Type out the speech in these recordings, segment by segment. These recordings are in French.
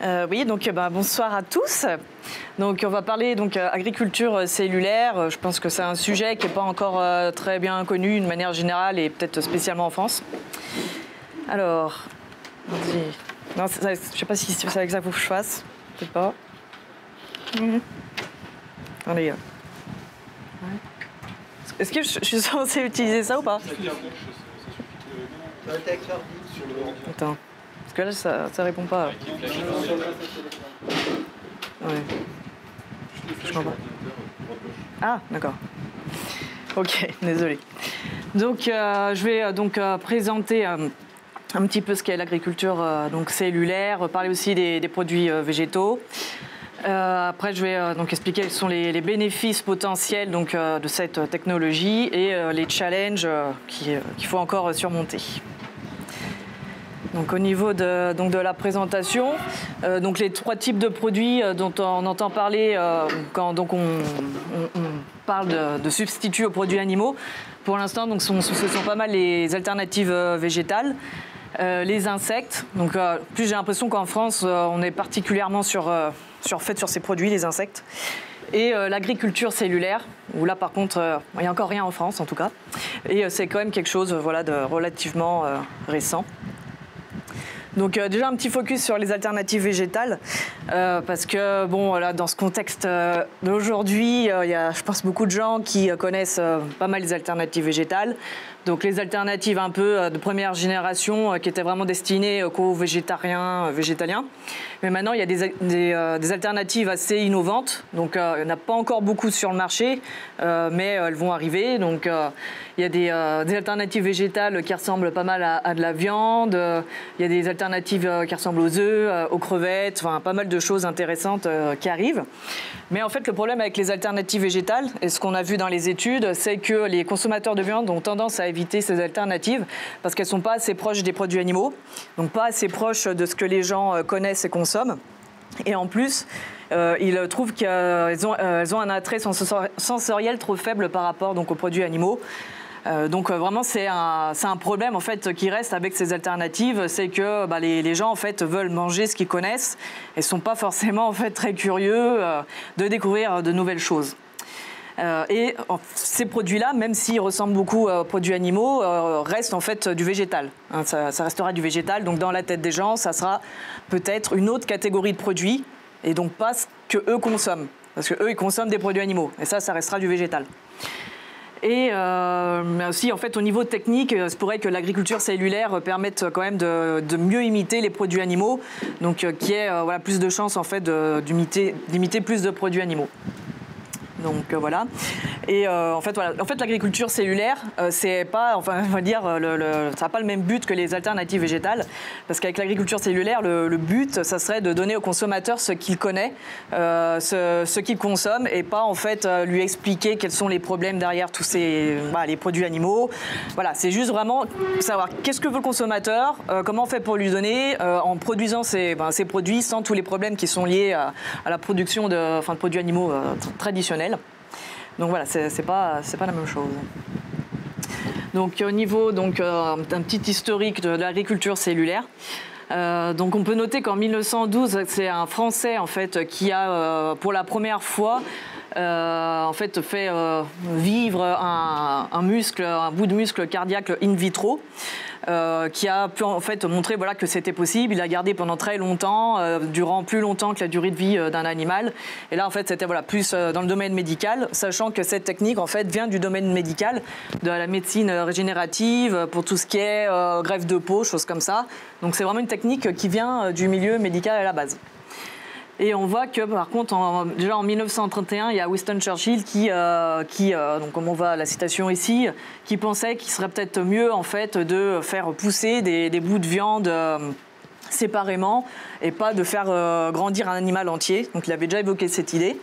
Euh, oui, donc eh ben, bonsoir à tous. Donc on va parler donc euh, agriculture cellulaire. Euh, je pense que c'est un sujet qui n'est pas encore très bien connu de manière générale et peut-être spécialement en France. Alors, non, je ne sais pas si c'est avec ça qu'il faut que je fasse. Peut-être pas. Mmh. Allez. Est-ce que je, suis censée utiliser ça ou pas? Attends ça, ça répond pas. Ah, d'accord. Ok, désolé. Donc, euh, je vais euh, donc euh, présenter un petit peu ce qu'est l'agriculture donc cellulaire, parler aussi des, produits végétaux. après, je vais donc expliquer quels sont les, bénéfices potentiels donc, de cette technologie et les challenges qu'il faut encore surmonter. Donc au niveau de, donc de la présentation, euh, donc les trois types de produits euh, dont on entend parler euh, quand donc on, parle de, substituts aux produits animaux, pour l'instant donc ce sont pas mal les alternatives végétales. les insectes, donc plus j'ai l'impression qu'en France on est particulièrement sur, sur fait sur ces produits, les insectes et l'agriculture cellulaire, où là par contre, il n'y a encore rien en France en tout cas, et c'est quand même quelque chose voilà, de relativement récent. Donc euh, déjà un petit focus sur les alternatives végétales, euh, parce que bon, voilà, dans ce contexte euh, d'aujourd'hui, il y a, je pense, beaucoup de gens qui connaissent pas mal les alternatives végétales. Donc les alternatives un peu de première génération qui étaient vraiment destinées aux végétariens, végétaliens. Mais maintenant, il y a des, alternatives assez innovantes. Donc il n'y en a pas encore beaucoup sur le marché, mais elles vont arriver. Donc il y a des, alternatives végétales qui ressemblent pas mal à, à de la viande. il y a des alternatives euh, qui ressemblent aux œufs, euh, aux crevettes, enfin pas mal de choses intéressantes euh, qui arrivent. Mais en fait, le problème avec les alternatives végétales, et ce qu'on a vu dans les études, c'est que les consommateurs de viande ont tendance à éviter ces alternatives parce qu'elles ne sont pas assez proches des produits animaux, donc pas assez proches de ce que les gens connaissent et consomment. Et en plus, ils trouvent qu'elles ont, elles ont un attrait sensoriel trop faible par rapport donc, aux produits animaux. Euh, donc euh, vraiment c'est un, problème en fait qui reste avec ces alternatives, c'est que bah, les, gens en fait veulent manger ce qu'ils connaissent et sont pas forcément en fait très curieux euh, de découvrir de nouvelles choses. Et ces produits-là, même s'ils ressemblent beaucoup aux produits animaux, restent en fait du végétal. Hein, ça, restera du végétal. Donc dans la tête des gens, ça sera peut-être une autre catégorie de produits et donc pas ce que eux consomment, parce que eux ils consomment des produits animaux. Et ça, ça restera du végétal. Et euh, aussi, en fait, au niveau technique, euh, c'est pourrait que l'agriculture cellulaire permette quand même de, mieux imiter les produits animaux, donc euh, qui ait voilà, plus de chances en fait d'imiter plus de produits animaux. Donc euh, voilà. Et euh, en fait, voilà. En fait, l'agriculture cellulaire, euh, c'est pas, enfin, on va dire, ça n'a pas le même but que les alternatives végétales, parce qu'avec l'agriculture cellulaire, le, but, ça serait de donner au consommateur ce qu'il connaît, ce, qu'il consomme, et pas en fait lui expliquer quels sont les problèmes derrière tous ces, bah, les produits animaux. Voilà, c'est juste vraiment savoir qu'est-ce que veut le consommateur, comment on fait pour lui donner, en produisant ces, ben, ces, produits sans tous les problèmes qui sont liés à, à la production de, enfin, de produits animaux traditionnels. Donc voilà, c'est pas, pas la même chose. Donc au niveau donc euh, d'un petit historique de, l'agriculture cellulaire. Euh, donc on peut noter qu'en 1912, c'est un Français en fait qui a euh, pour la première fois en fait fait vivre un, muscle, un bout de muscle cardiaque in vitro. Euh, qui a pu en fait montrer voilà, que c'était possible. Il a gardé pendant très longtemps, euh, durant plus longtemps que la durée de vie euh, d'un animal. Et là, en fait, c'était voilà, plus dans le domaine médical, sachant que cette technique, en fait, vient du domaine médical, de la médecine régénérative, pour tout ce qui est greffe de peau, choses comme ça. Donc c'est vraiment une technique qui vient du milieu médical à la base. Et on voit que, par contre, déjà en 1931, il y a Winston Churchill qui, euh, euh, donc comme on voit la citation ici, qui pensait qu'il serait peut-être mieux en fait de faire pousser des, bouts de viande. Euh, séparément et pas de faire grandir un animal entier. Donc il avait déjà évoqué cette idée.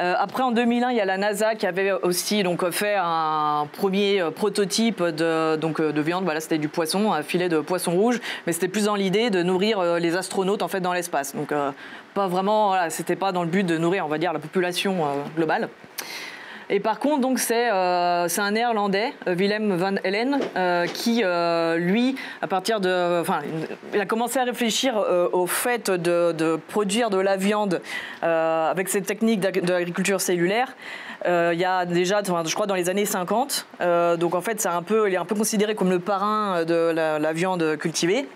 Euh, après, en 2001, il y a la NASA qui avait aussi donc, fait un premier euh, prototype de, donc, euh, de viande. Voilà, c'était du poisson, un filet de poisson rouge, mais c'était plus dans l'idée de nourrir les astronautes en fait dans l'espace. Donc, pas vraiment, voilà, c'était pas dans le but de nourrir, on va dire, la population globale. Et par contre, donc c'est euh, un Néerlandais, euh, Willem van Hellen, euh, qui lui, à partir de, enfin, il a commencé à réfléchir au fait de, produire de la viande avec cette technique de l'agriculture cellulaire. il y a déjà, je crois, dans les années 50. donc en fait, un peu, il est un peu considéré comme le parrain de la viande cultivée.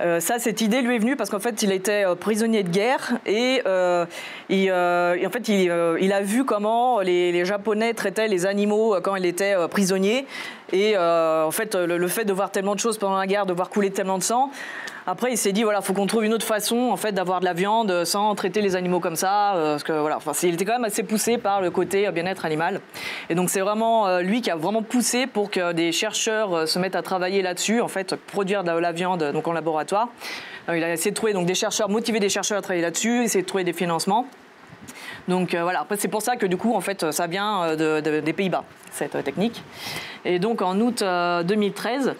Euh, ça, cette idée lui est venue parce qu'en fait, il était euh, prisonnier de guerre et, euh, en fait, il, a vu comment les, Japonais traitaient les animaux quand il était prisonnier. Et en fait, le, fait de voir tellement de choses pendant la guerre, de voir couler tellement de sang, après, il s'est dit, voilà, faut qu'on trouve une autre façon, en fait, d'avoir de la viande sans traiter les animaux comme ça. Euh, parce que, voilà, enfin, il était quand même assez poussé par le côté euh, bien-être animal. Et donc, c'est vraiment euh, lui qui a vraiment poussé pour que des chercheurs se mettent à travailler là-dessus, en fait, produire de la, viande donc en laboratoire. il a essayé de trouver donc, des chercheurs, motiver des chercheurs à travailler là-dessus, essayer de trouver des financements. Donc voilà, c'est pour ça que du coup, en fait, ça vient des Pays-Bas, cette technique. Et donc en août 2013,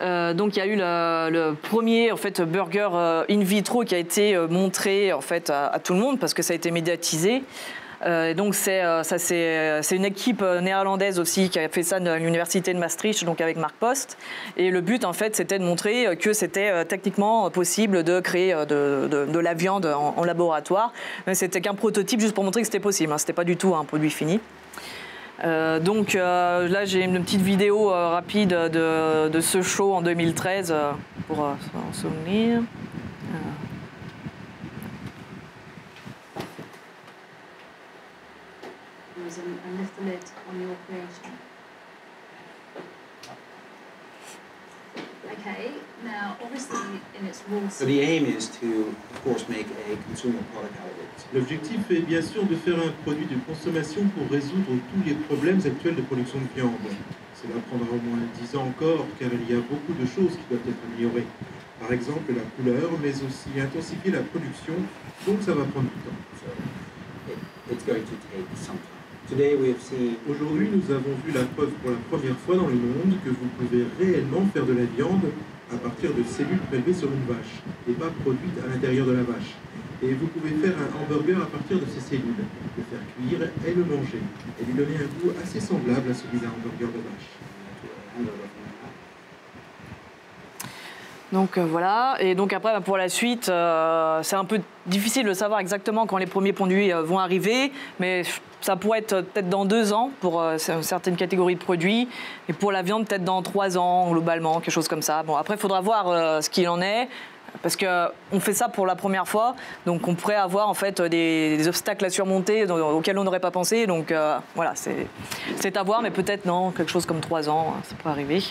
euh, donc il y a eu le, premier en fait burger euh, in vitro qui a été euh, montré en fait à, tout le monde parce que ça a été médiatisé. donc c'est ça c'est une équipe néerlandaise aussi qui a fait ça à l'université de Maastricht donc avec Marc Post et le but en fait c'était de montrer que c'était techniquement possible de créer de, la viande en, laboratoire mais c'était qu'un prototype juste pour montrer que c'était possible hein. c'était pas du tout un produit fini euh, donc euh, là, j'ai une petite vidéo euh, rapide de, ce show en 2013 pour s'en souvenir. Now obviously in its raw So the aim is to, of course, make a consumer product out of it. L'objectif est bien sûr de faire un produit de consommation pour résoudre tous les problèmes actuels de production de viande. Cela prendra au moins 10 ans encore car il y a beaucoup de choses qui doivent être améliorées. Par exemple la couleur, mais aussi intensifier la production, donc ça va prendre du temps. So, it, it's going to take some time. Aujourd'hui, nous avons vu la preuve pour la première fois dans le monde que vous pouvez réellement faire de la viande à partir de cellules prélevées sur une vache et pas produites à l'intérieur de la vache. Et vous pouvez faire un hamburger à partir de ces cellules, le faire cuire et le manger, et lui donner un goût assez semblable à celui d'un hamburger de vache. Donc euh, voilà, et donc après bah, pour la suite, euh, c'est un peu difficile de savoir exactement quand les premiers produits euh, vont arriver, mais ça pourrait être peut-être dans deux ans pour certaines catégories de produits, et pour la viande peut-être dans trois ans globalement, quelque chose comme ça. Bon après il faudra voir ce qu'il en est, parce qu'on fait ça pour la première fois, donc on pourrait avoir en fait des, obstacles à surmonter auxquels on n'aurait pas pensé, donc voilà, c'est à voir, mais peut-être non, quelque chose comme trois ans, ça pourrait arriver.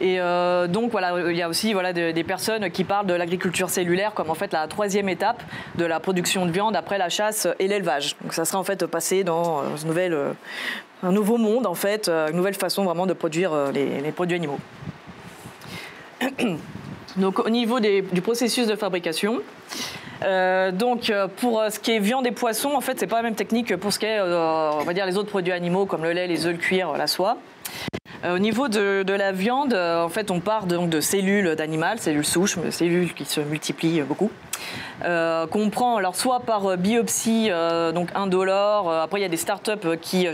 Et euh, donc voilà, il y a aussi voilà, des, personnes qui parlent de l'agriculture cellulaire comme en fait la troisième étape de la production de viande après la chasse et l'élevage. Donc ça serait en fait passer dans nouvelle, euh, un nouveau monde en fait, euh, une nouvelle façon vraiment de produire les, produits animaux. Donc au niveau du processus de fabrication, donc pour ce qui est viande et poisson, en fait c'est pas la même technique que pour ce qui est on va dire les autres produits animaux comme le lait, les œufs, le cuir, la soie. Euh, au niveau de, la viande, euh, en fait, on part donc de cellules d'animal, cellules souches, cellules qui se multiplient beaucoup. Euh, qu'on prend alors soit par biopsie, donc indolore. après, il y a des startups qui,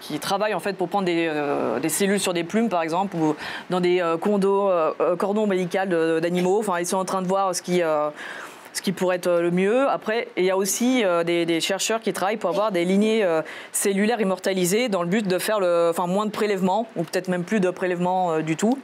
qui, travaillent en fait pour prendre des, cellules sur des plumes, par exemple, ou dans des cordons médicaux d'animaux. Enfin, ils sont en train de voir ce qui ce qui pourrait être euh, le mieux. Après, il y a aussi euh, des, chercheurs qui travaillent pour avoir des lignées euh, cellulaires immortalisées dans le but de faire moins de prélèvements, ou peut-être même plus de prélèvements du tout.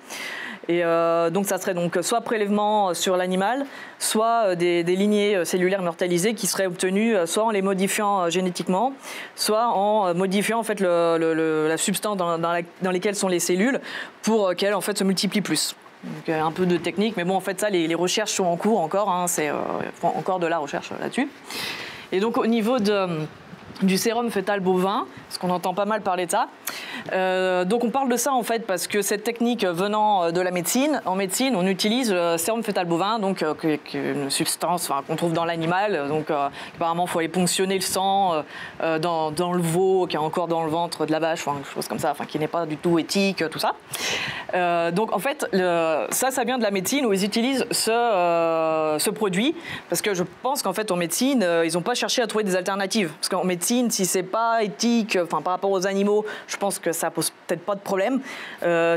Et donc ça serait donc soit prélèvement sur l'animal, soit des, lignées cellulaires immortalisées qui seraient obtenues soit en les modifiant génétiquement, soit en modifiant en fait la substance dans, dans, dans lesquelles sont les cellules pour qu'elles en fait se multiplient plus. Donc, un peu de technique, mais bon, en fait, ça, les, recherches sont en cours encore. Hein, c'est euh, encore de la recherche là-dessus. Et donc, au niveau de du sérum fœtal bovin, parce qu'on entend pas mal parler de ça. Euh, donc on parle de ça en fait parce que cette technique venant euh, de la médecine, en médecine on utilise le sérum fœtal bovin, donc euh, une substance qu'on trouve dans l'animal, donc apparemment il faut aller ponctionner le sang dans, le veau qui est encore dans le ventre de la vache, enfin, chose comme ça, enfin qui n'est pas du tout éthique, tout ça. donc en fait ça, ça vient de la médecine où ils utilisent ce, ce produit parce que je pense qu'en fait en médecine ils n'ont pas cherché à trouver des alternatives parce qu'en médecine médecine, si c'est pas éthique, enfin par rapport aux animaux, je pense que ça pose peut-être pas de problème.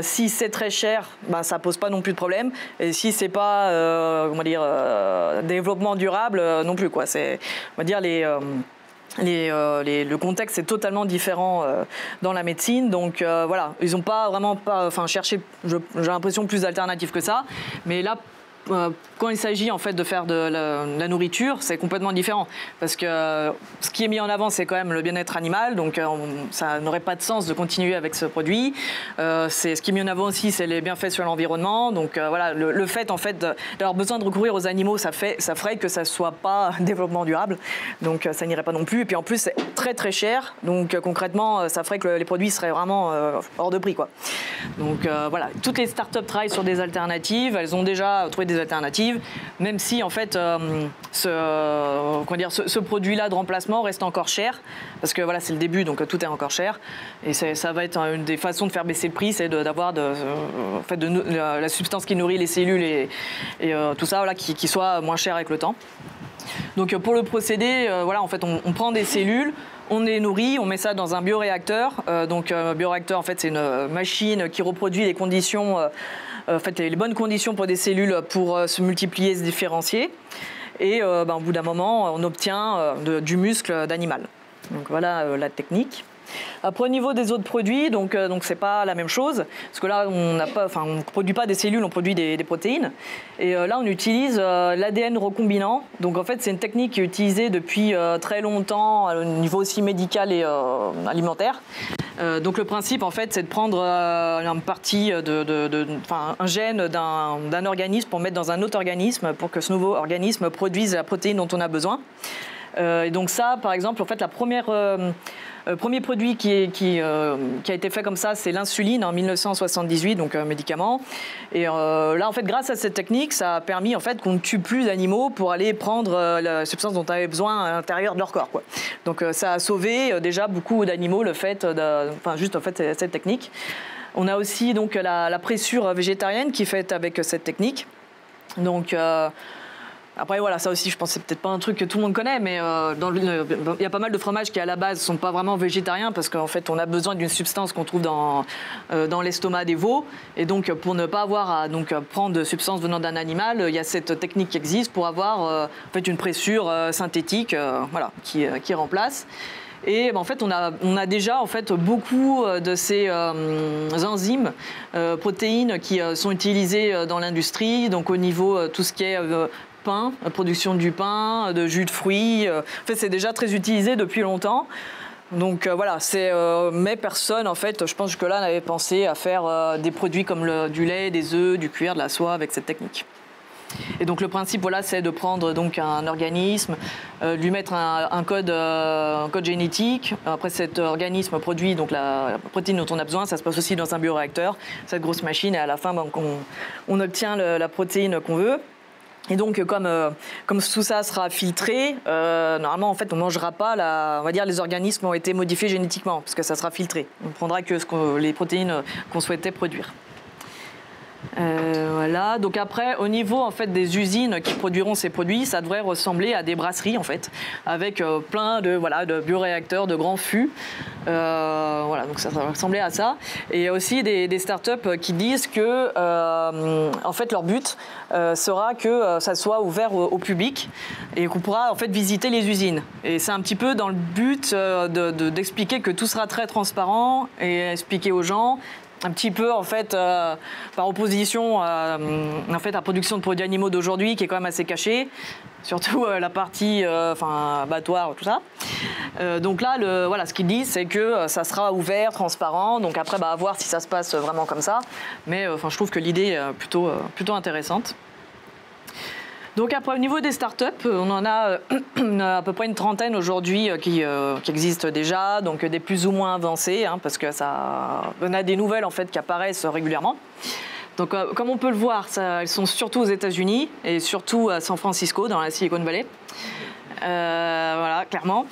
si c'est très cher, ben, ça pose pas non plus de problème. Et si c'est pas, comment dire, développement durable, non plus quoi. C'est, on va dire les euh, les, le contexte est totalement différent euh, dans la médecine. Donc euh, voilà, ils n'ont pas vraiment enfin, cherché, j'ai l'impression, plus d'alternatives que ça. Mais là, euh, quand il s'agit en fait de faire de la, nourriture, c'est complètement différent parce que euh, ce qui est mis en avant, c'est quand même le bien-être animal, donc euh, ça n'aurait pas de sens de continuer avec ce produit. ce qui est mis en avant aussi, c'est les bienfaits sur l'environnement. Donc voilà, le, fait en fait d'avoir besoin de recourir aux animaux, ça fait, ça ferait que ça soit pas développement durable, donc ça n'irait pas non plus. Et puis en plus, c'est très très cher, donc concrètement, ça ferait que les produits seraient vraiment hors de prix quoi. Donc voilà, toutes les startups travaillent sur des alternatives, elles ont déjà trouvé des alternatives, même si en fait euh, ce, dire, ce, produit-là de remplacement reste encore cher, parce que voilà, c'est le début, donc tout est encore cher. Et ça va être une des façons de faire baisser le prix, c'est d'avoir de, en fait, la, substance qui nourrit les cellules et, euh, tout ça voilà, qui, soit moins cher avec le temps. Donc pour le procédé, euh, voilà, en fait, on, prend des cellules, on les nourrit, on met ça dans un bioréacteur. donc un bioréacteur, en fait, c'est une machine qui reproduit les conditions euh, fait, les bonnes conditions pour des cellules pour euh, se multiplier se différencier. Et euh, ben, au bout d'un moment, on obtient du muscle d'animal. Donc voilà la technique. Après, au niveau des autres produits, donc euh, donc c'est pas la même chose, parce que là on n'a pas, enfin on produit pas des cellules, on produit des, protéines. Et euh, là on utilise euh, l'ADN recombinant. Donc en fait c'est une technique qui est utilisée depuis très longtemps au niveau aussi médical et alimentaire. donc le principe en fait c'est de prendre une partie de, un gène d'un organisme pour mettre dans un autre organisme pour que ce nouveau organisme produise la protéine dont on a besoin. et donc ça, par exemple, en fait, la première, euh, premier produit qui, euh, qui, a été fait comme ça, c'est l'insuline en 1978, donc un médicament. Et euh, là, en fait, grâce à cette technique, ça a permis en fait qu'on ne tue plus d'animaux pour aller prendre la substance dont on avait besoin à l'intérieur de leur corps. Quoi. Donc ça a sauvé déjà beaucoup d'animaux le fait, enfin juste en fait cette technique. On a aussi donc la, la pressure végétarienne qui est faite avec cette technique. Donc après, voilà, ça aussi, je pense que c'est peut-être pas un truc que tout le monde connaît, mais euh, il y a pas mal de fromages qui, à la base, sont pas vraiment végétariens parce qu'en fait, on a besoin d'une substance qu'on trouve dans, euh, dans l'estomac des veaux. Et donc, pour ne pas avoir à donc, prendre de substances venant d'un animal, il y a cette technique qui existe pour avoir euh, en fait, une pressure synthétique voilà, qui, qui remplace. Et ben, en fait, on a, on a déjà en fait, beaucoup de ces enzymes, protéines qui sont utilisées dans l'industrie, donc au niveau tout ce qui est la production du pain, de jus de fruits. Euh, en fait, c'est déjà très utilisé depuis longtemps. Donc euh, voilà, c'est euh, mais personne en fait, je pense que là n'avait pensé à faire des produits comme du lait, des œufs, du cuir, de la soie avec cette technique. Et donc le principe voilà, c'est de prendre donc un organisme, lui mettre un, code, un code génétique. Après cet organisme produit donc la, protéine dont on a besoin. Ça se passe aussi dans un bioréacteur, cette grosse machine, et à la fin on, on obtient la protéine qu'on veut. Et donc, comme, euh, comme tout ça sera filtré, euh, normalement, en fait, on ne mangera pas, on va dire, les organismes ont été modifiés génétiquement, parce que ça sera filtré. On ne prendra que ce les protéines qu'on souhaitait produire. Euh, voilà. Donc après, au niveau en fait des usines qui produiront ces produits, ça devrait ressembler à des brasseries en fait, avec euh, plein de voilà de bioréacteurs, de grands fûts. Euh, voilà, donc ça, devrait ressembler à ça. Et il y a aussi des, des startups qui disent que en fait leur but sera que ça soit ouvert au, public et qu'on pourra en fait visiter les usines. Et c'est un petit peu dans le but d'expliquer de, que tout sera très transparent et expliquer aux gens un petit peu en fait euh, par opposition euh, en fait à la production de produits animaux d'aujourd'hui qui est quand même assez cachée surtout euh, la partie enfin abattoir tout ça. Donc là voilà ce qu'ils disent c'est que ça sera ouvert transparent. Donc après bah, à voir si ça se passe vraiment comme ça. Mais enfin je trouve que l'idée est plutôt plutôt intéressante donc après, au niveau des startups, euh, on en a euh, à peu près une trentaine aujourd'hui euh, qui, existent déjà, donc des plus ou moins avancées, hein, parce que ça, on a des nouvelles en fait qui apparaissent régulièrement. Donc, comme on peut le voir, elles sont surtout aux États-Unis et surtout à San Francisco, dans la Silicon Valley. voilà, clairement.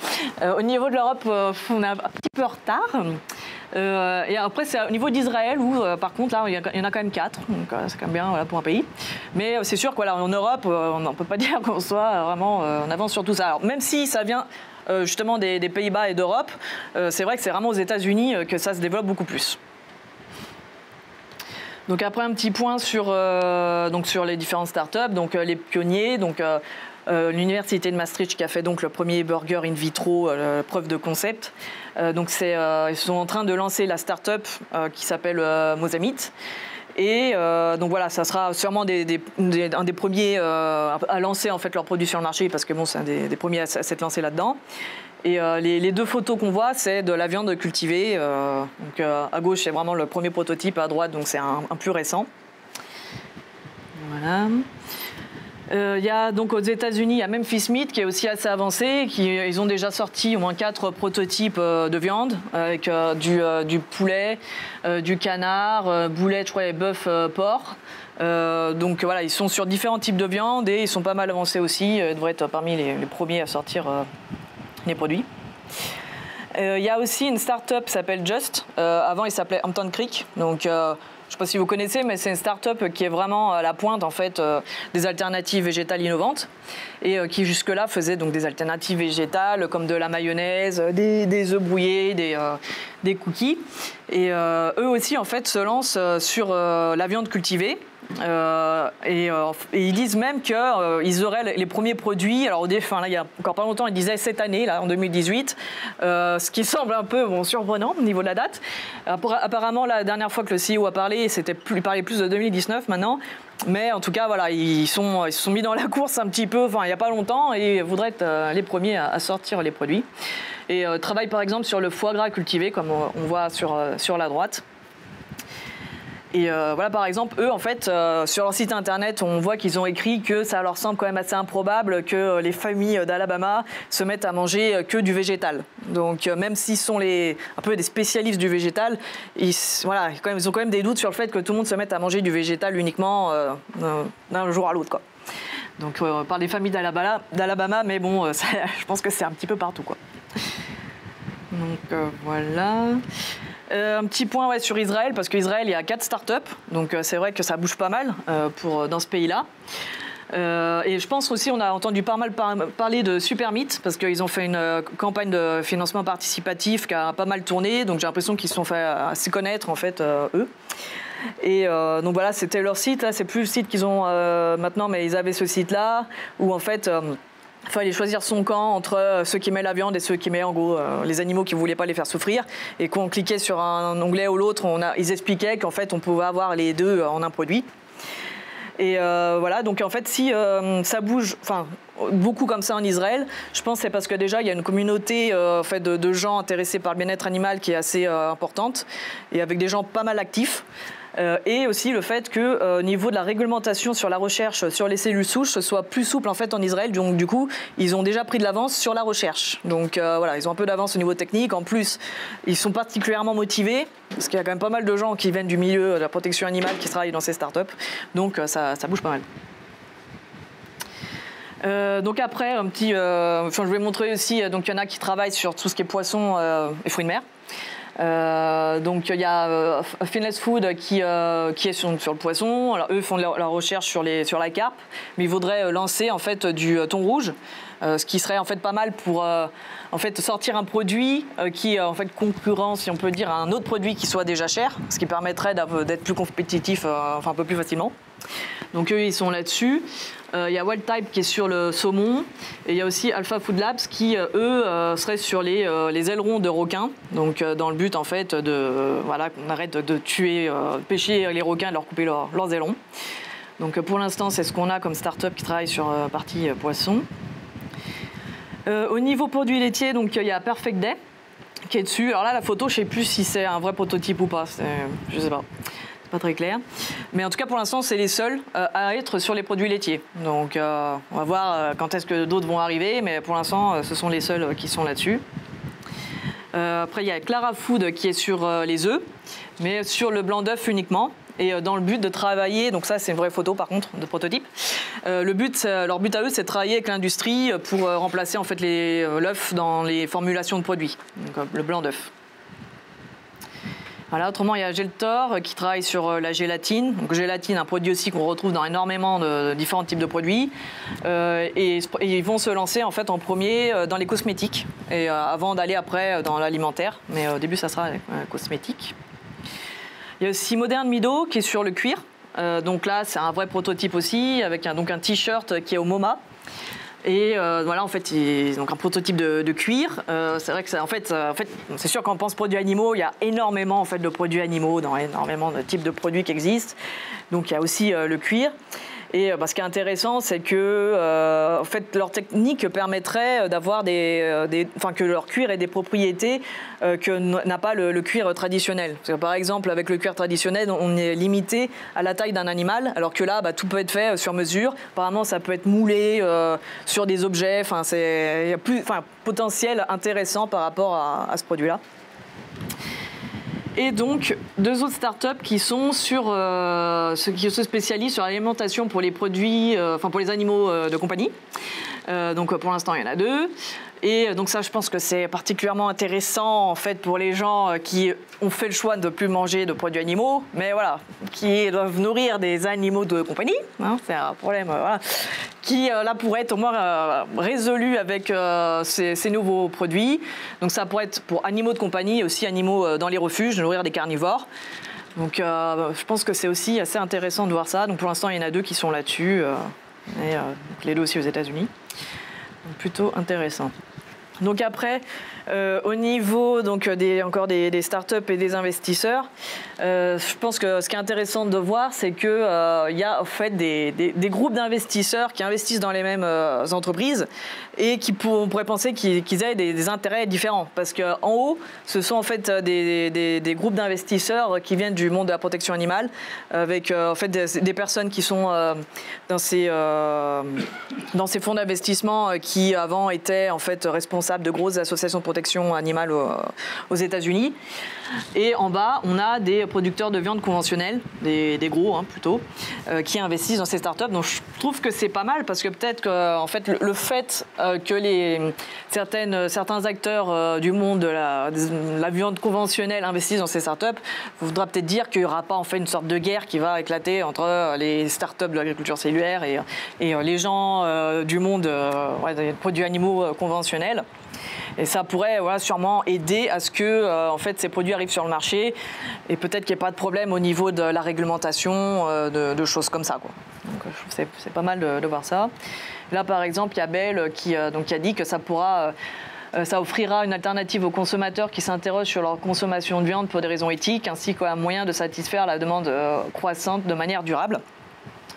au niveau de l'Europe, on est un petit peu en retard. Euh, et après, c'est au niveau d'Israël où, euh, par contre, là, il y, en a quand même quatre. Donc, euh, c'est quand même bien pour un pays. Mais c'est sûr qu'en Europe, on ne peut pas dire qu'on soit vraiment en avance sur tout ça. Même si ça vient justement des, Pays-Bas et d'Europe, c'est vrai que c'est vraiment aux États-Unis que ça se développe beaucoup plus. Donc après un petit point sur, donc sur les différentes startups, donc les pionniers, donc l'université de Maastricht qui a fait donc le premier burger in vitro, preuve de concept. donc c'est, ils sont en train de lancer la startup qui s'appelle Mozamite. Et euh, donc voilà, ça sera sûrement un des premiers euh, à lancer en fait leur produit sur le marché parce que bon, c'est un des, premiers à, s'être lancé là-dedans. Et euh, les, deux photos qu'on voit, c'est de la viande cultivée. donc à gauche, c'est vraiment le premier prototype, à droite, donc c'est un, un, plus récent. Voilà. Euh, il y a donc aux États-Unis, a Memphis Meat qui est aussi assez avancé. Qui, ils ont déjà sorti au moins quatre prototypes euh, de viande avec euh, du, poulet, du canard, boulet, je crois, et bœuf, porc. donc voilà, ils sont sur différents types de viande et ils sont pas mal avancés aussi. Ils devraient être parmi les, premiers à sortir les produits. Il y a aussi une start-up qui s'appelle Just. avant, il s'appelait Hampton Creek. Donc je ne sais pas si vous connaissez, mais c'est une start-up qui est vraiment à la pointe en fait euh, des alternatives végétales innovantes et euh, qui jusque-là faisait donc des alternatives végétales comme de la mayonnaise, des, des œufs brouillés, des, euh, des cookies. Et eux aussi en fait se lancent sur la viande cultivée euh, euh, et, ils disent même qu'ils euh, auraient les premiers produits. Alors au là, il y a encore pas longtemps, ils disaient cette année, là, en 2018, ce qui semble un peu surprenant au niveau de la date. apparemment, la dernière fois que le CEO a parlé, c'était plus, il parlait plus de 2019 maintenant. Mais en tout cas, voilà, ils, sont, ils se sont mis dans la course un petit peu, enfin, il n'y a pas longtemps, et voudraient être les premiers à, sortir les produits. Et travaillent par exemple sur le foie gras cultivé, comme on voit sur, sur la droite. Et euh, voilà, par exemple, eux, en fait, euh, sur leur site internet, on voit qu'ils ont écrit que ça leur semble quand même assez improbable que euh, les familles d'Alabama se mettent à manger que du végétal. Donc, même s'ils sont les, un peu des spécialistes du végétal, ils, voilà, ils ont quand même des doutes sur le fait que tout le monde se mette à manger du végétal uniquement d'un jour à l'autre, quoi. Donc, par des familles d'Alabama, mais bon, je pense que c'est un petit peu partout, quoi. Donc, voilà. Euh, un petit point sur Israël, parce qu'Israël, il y a quatre startups, donc euh, c'est vrai que ça bouge pas mal euh, pour, dans ce pays-là. et je pense aussi, on a entendu pas mal parler de Supermeat, parce qu'ils ont fait une campagne de financement participatif qui a pas mal tourné, donc j'ai l'impression qu'ils se sont fait assez connaître, en fait, eux. Et donc voilà, c'était leur site, là, c'est plus le site qu'ils ont maintenant, mais ils avaient ce site-là, où en fait il fallait choisir son camp entre euh, ceux qui aimaient la viande et ceux qui aimaient en gros euh, les animaux qui ne voulaient pas les faire souffrir. Et quand on cliquait sur un onglet ou l'autre, ils expliquaient qu'en fait on pouvait avoir les deux en un produit. Et euh, voilà, donc en fait, si ça bouge, enfin, beaucoup comme ça en Israël, je pense que c'est parce que déjà, il y a une communauté en fait, de, gens intéressés par le bien-être animal qui est assez importante et avec des gens pas mal actifs. Euh, et aussi le fait que euh, au niveau de la réglementation sur la recherche sur les cellules souches ce soit plus souple en fait en Israël. Donc du coup, ils ont déjà pris de l'avance sur la recherche. Donc euh, voilà, ils ont un peu d'avance au niveau technique. En plus, ils sont particulièrement motivés parce qu'il y a quand même pas mal de gens qui viennent du milieu de la protection animale qui travaillent dans ces startups. Donc ça, bouge pas mal. donc après, un petit, enfin, je vais montrer aussi, donc y en a qui travaillent sur tout ce qui est poisson et fruits de mer. Euh, donc il y a euh, Finless Food qui, euh, qui est sur, le poisson. Alors, eux font leur, recherche sur, les, sur la carpe, mais ils voudraient lancer en fait du thon rouge, ce qui serait en fait pas mal pour en fait sortir un produit qui en fait concurrent, si on peut dire, à un autre produit qui soit déjà cher, ce qui permettrait d'être plus compétitif, enfin un peu plus facilement. Donc eux, ils sont là-dessus. Euh, il y a Wild Type qui est sur le saumon. Et il y a aussi Alpha Food Labs qui, euh, eux, euh, seraient sur les, les ailerons de requins. Donc dans le but, en fait, de voilà, qu'on arrête de tuer, pêcher les requins et leur couper leurs ailerons. Donc pour l'instant, c'est ce qu'on a comme start-up qui travaille sur partie poisson. au niveau produits laitiers, donc il y a Perfect Day qui est dessus. Alors là, la photo, je ne sais plus si c'est un vrai prototype ou pas. Je ne sais pas pas très clair. Mais en tout cas, pour l'instant, c'est les seuls euh, à être sur les produits laitiers. Donc, euh, on va voir euh, quand est-ce que d'autres vont arriver, mais pour l'instant, ce sont les seuls qui sont là-dessus. après, il y a Clara Food qui est sur les œufs, mais sur le blanc d'œuf uniquement. Et dans le but de travailler, donc ça c'est une vraie photo par contre de prototype. leur but à eux, c'est de travailler avec l'industrie pour remplacer en fait l'œuf dans les formulations de produits, donc le blanc d'œuf. Voilà, autrement, il y a Geltor qui travaille sur la gélatine. Gélatine, un produit aussi qu'on retrouve dans énormément de, différents types de produits. et, ils vont se lancer en fait en premier dans les cosmétiques, et avant d'aller après dans l'alimentaire. Mais au début, ça sera cosmétique. Il y a aussi Modern Mido qui est sur le cuir. donc là, c'est un vrai prototype aussi, avec un t-shirt qui est au MoMA. Et euh, voilà, en fait, donc un prototype de, cuir. Euh, c'est vrai que en fait, en fait, c'est sûr quand on pense produits animaux, il y a énormément en fait de produits animaux dans énormément de types de produits qui existent. Donc il y a aussi euh, le cuir. Et euh, bah, ce qui est intéressant, c'est que euh, en fait, leur technique permettrait euh, d'avoir des, enfin, que leur cuir ait des propriétés que n'a pas le, cuir traditionnel. Parce que, par exemple, avec le cuir traditionnel, on est limité à la taille d'un animal, alors que là, bah, tout peut être fait sur mesure. Apparemment, ça peut être moulé sur des objets. Enfin, c'est il y a plus, enfin, potentiel intéressant par rapport à ce produit-là et donc deux autres startups qui sont sur euh, qui se spécialisent sur l'alimentation pour les produits, euh, enfin pour les animaux euh, de compagnie. donc pour l'instant il y en a deux. Et donc ça, je pense que c'est particulièrement intéressant en fait pour les gens qui ont fait le choix de ne plus manger de produits animaux, mais voilà, qui doivent nourrir des animaux de compagnie. Hein, c'est un problème, voilà qui euh, là pourrait être au moins euh, résolu avec euh, ces, nouveaux produits. Donc ça pourrait être pour animaux de compagnie, aussi animaux dans les refuges, nourrir des carnivores. Donc je pense que c'est aussi assez intéressant de voir ça. Donc pour l'instant il y en a deux qui sont là-dessus, et les deux aussi aux États-Unis. Plutôt intéressant. Donc après, euh, au niveau donc des, encore des, startups et des investisseurs, euh, je pense que ce qui est intéressant de voir, c'est qu'il euh, y a en fait des, groupes d'investisseurs qui investissent dans les mêmes entreprises et qui on pourrait penser qu'ils aient des, intérêts différents. Parce qu'en haut, ce sont en fait des, groupes d'investisseurs qui viennent du monde de la protection animale, avec en fait des, personnes qui sont dans ces, dans ces fonds d'investissement qui avant étaient en fait responsables de grosses associations de protection animale aux, États-Unis. Et en bas, on a des producteurs de viande conventionnelle, des, gros hein, plutôt, euh, qui investissent dans ces startups. Donc je trouve que c'est pas mal parce que peut-être que en fait, le, fait euh, que les, certaines, certains acteurs euh, du monde de la, viande conventionnelle investissent dans ces startups voudra peut-être dire qu'il n'y aura pas en fait une sorte de guerre qui va éclater entre les startups de l'agriculture cellulaire et les gens du monde des produits animaux conventionnels. Et ça pourrait sûrement aider à ce que euh, en fait, ces produits arrivent sur le marché et peut-être qu'il n'y ait pas de problème au niveau de la réglementation, euh, de, choses comme ça. Que c'est pas mal de, voir ça. Là, par exemple, il y a Bell euh, qui a dit que ça pourra ça offrira une alternative aux consommateurs qui s'interrogent sur leur consommation de viande pour des raisons éthiques, ainsi qu'un moyen de satisfaire la demande croissante de manière durable.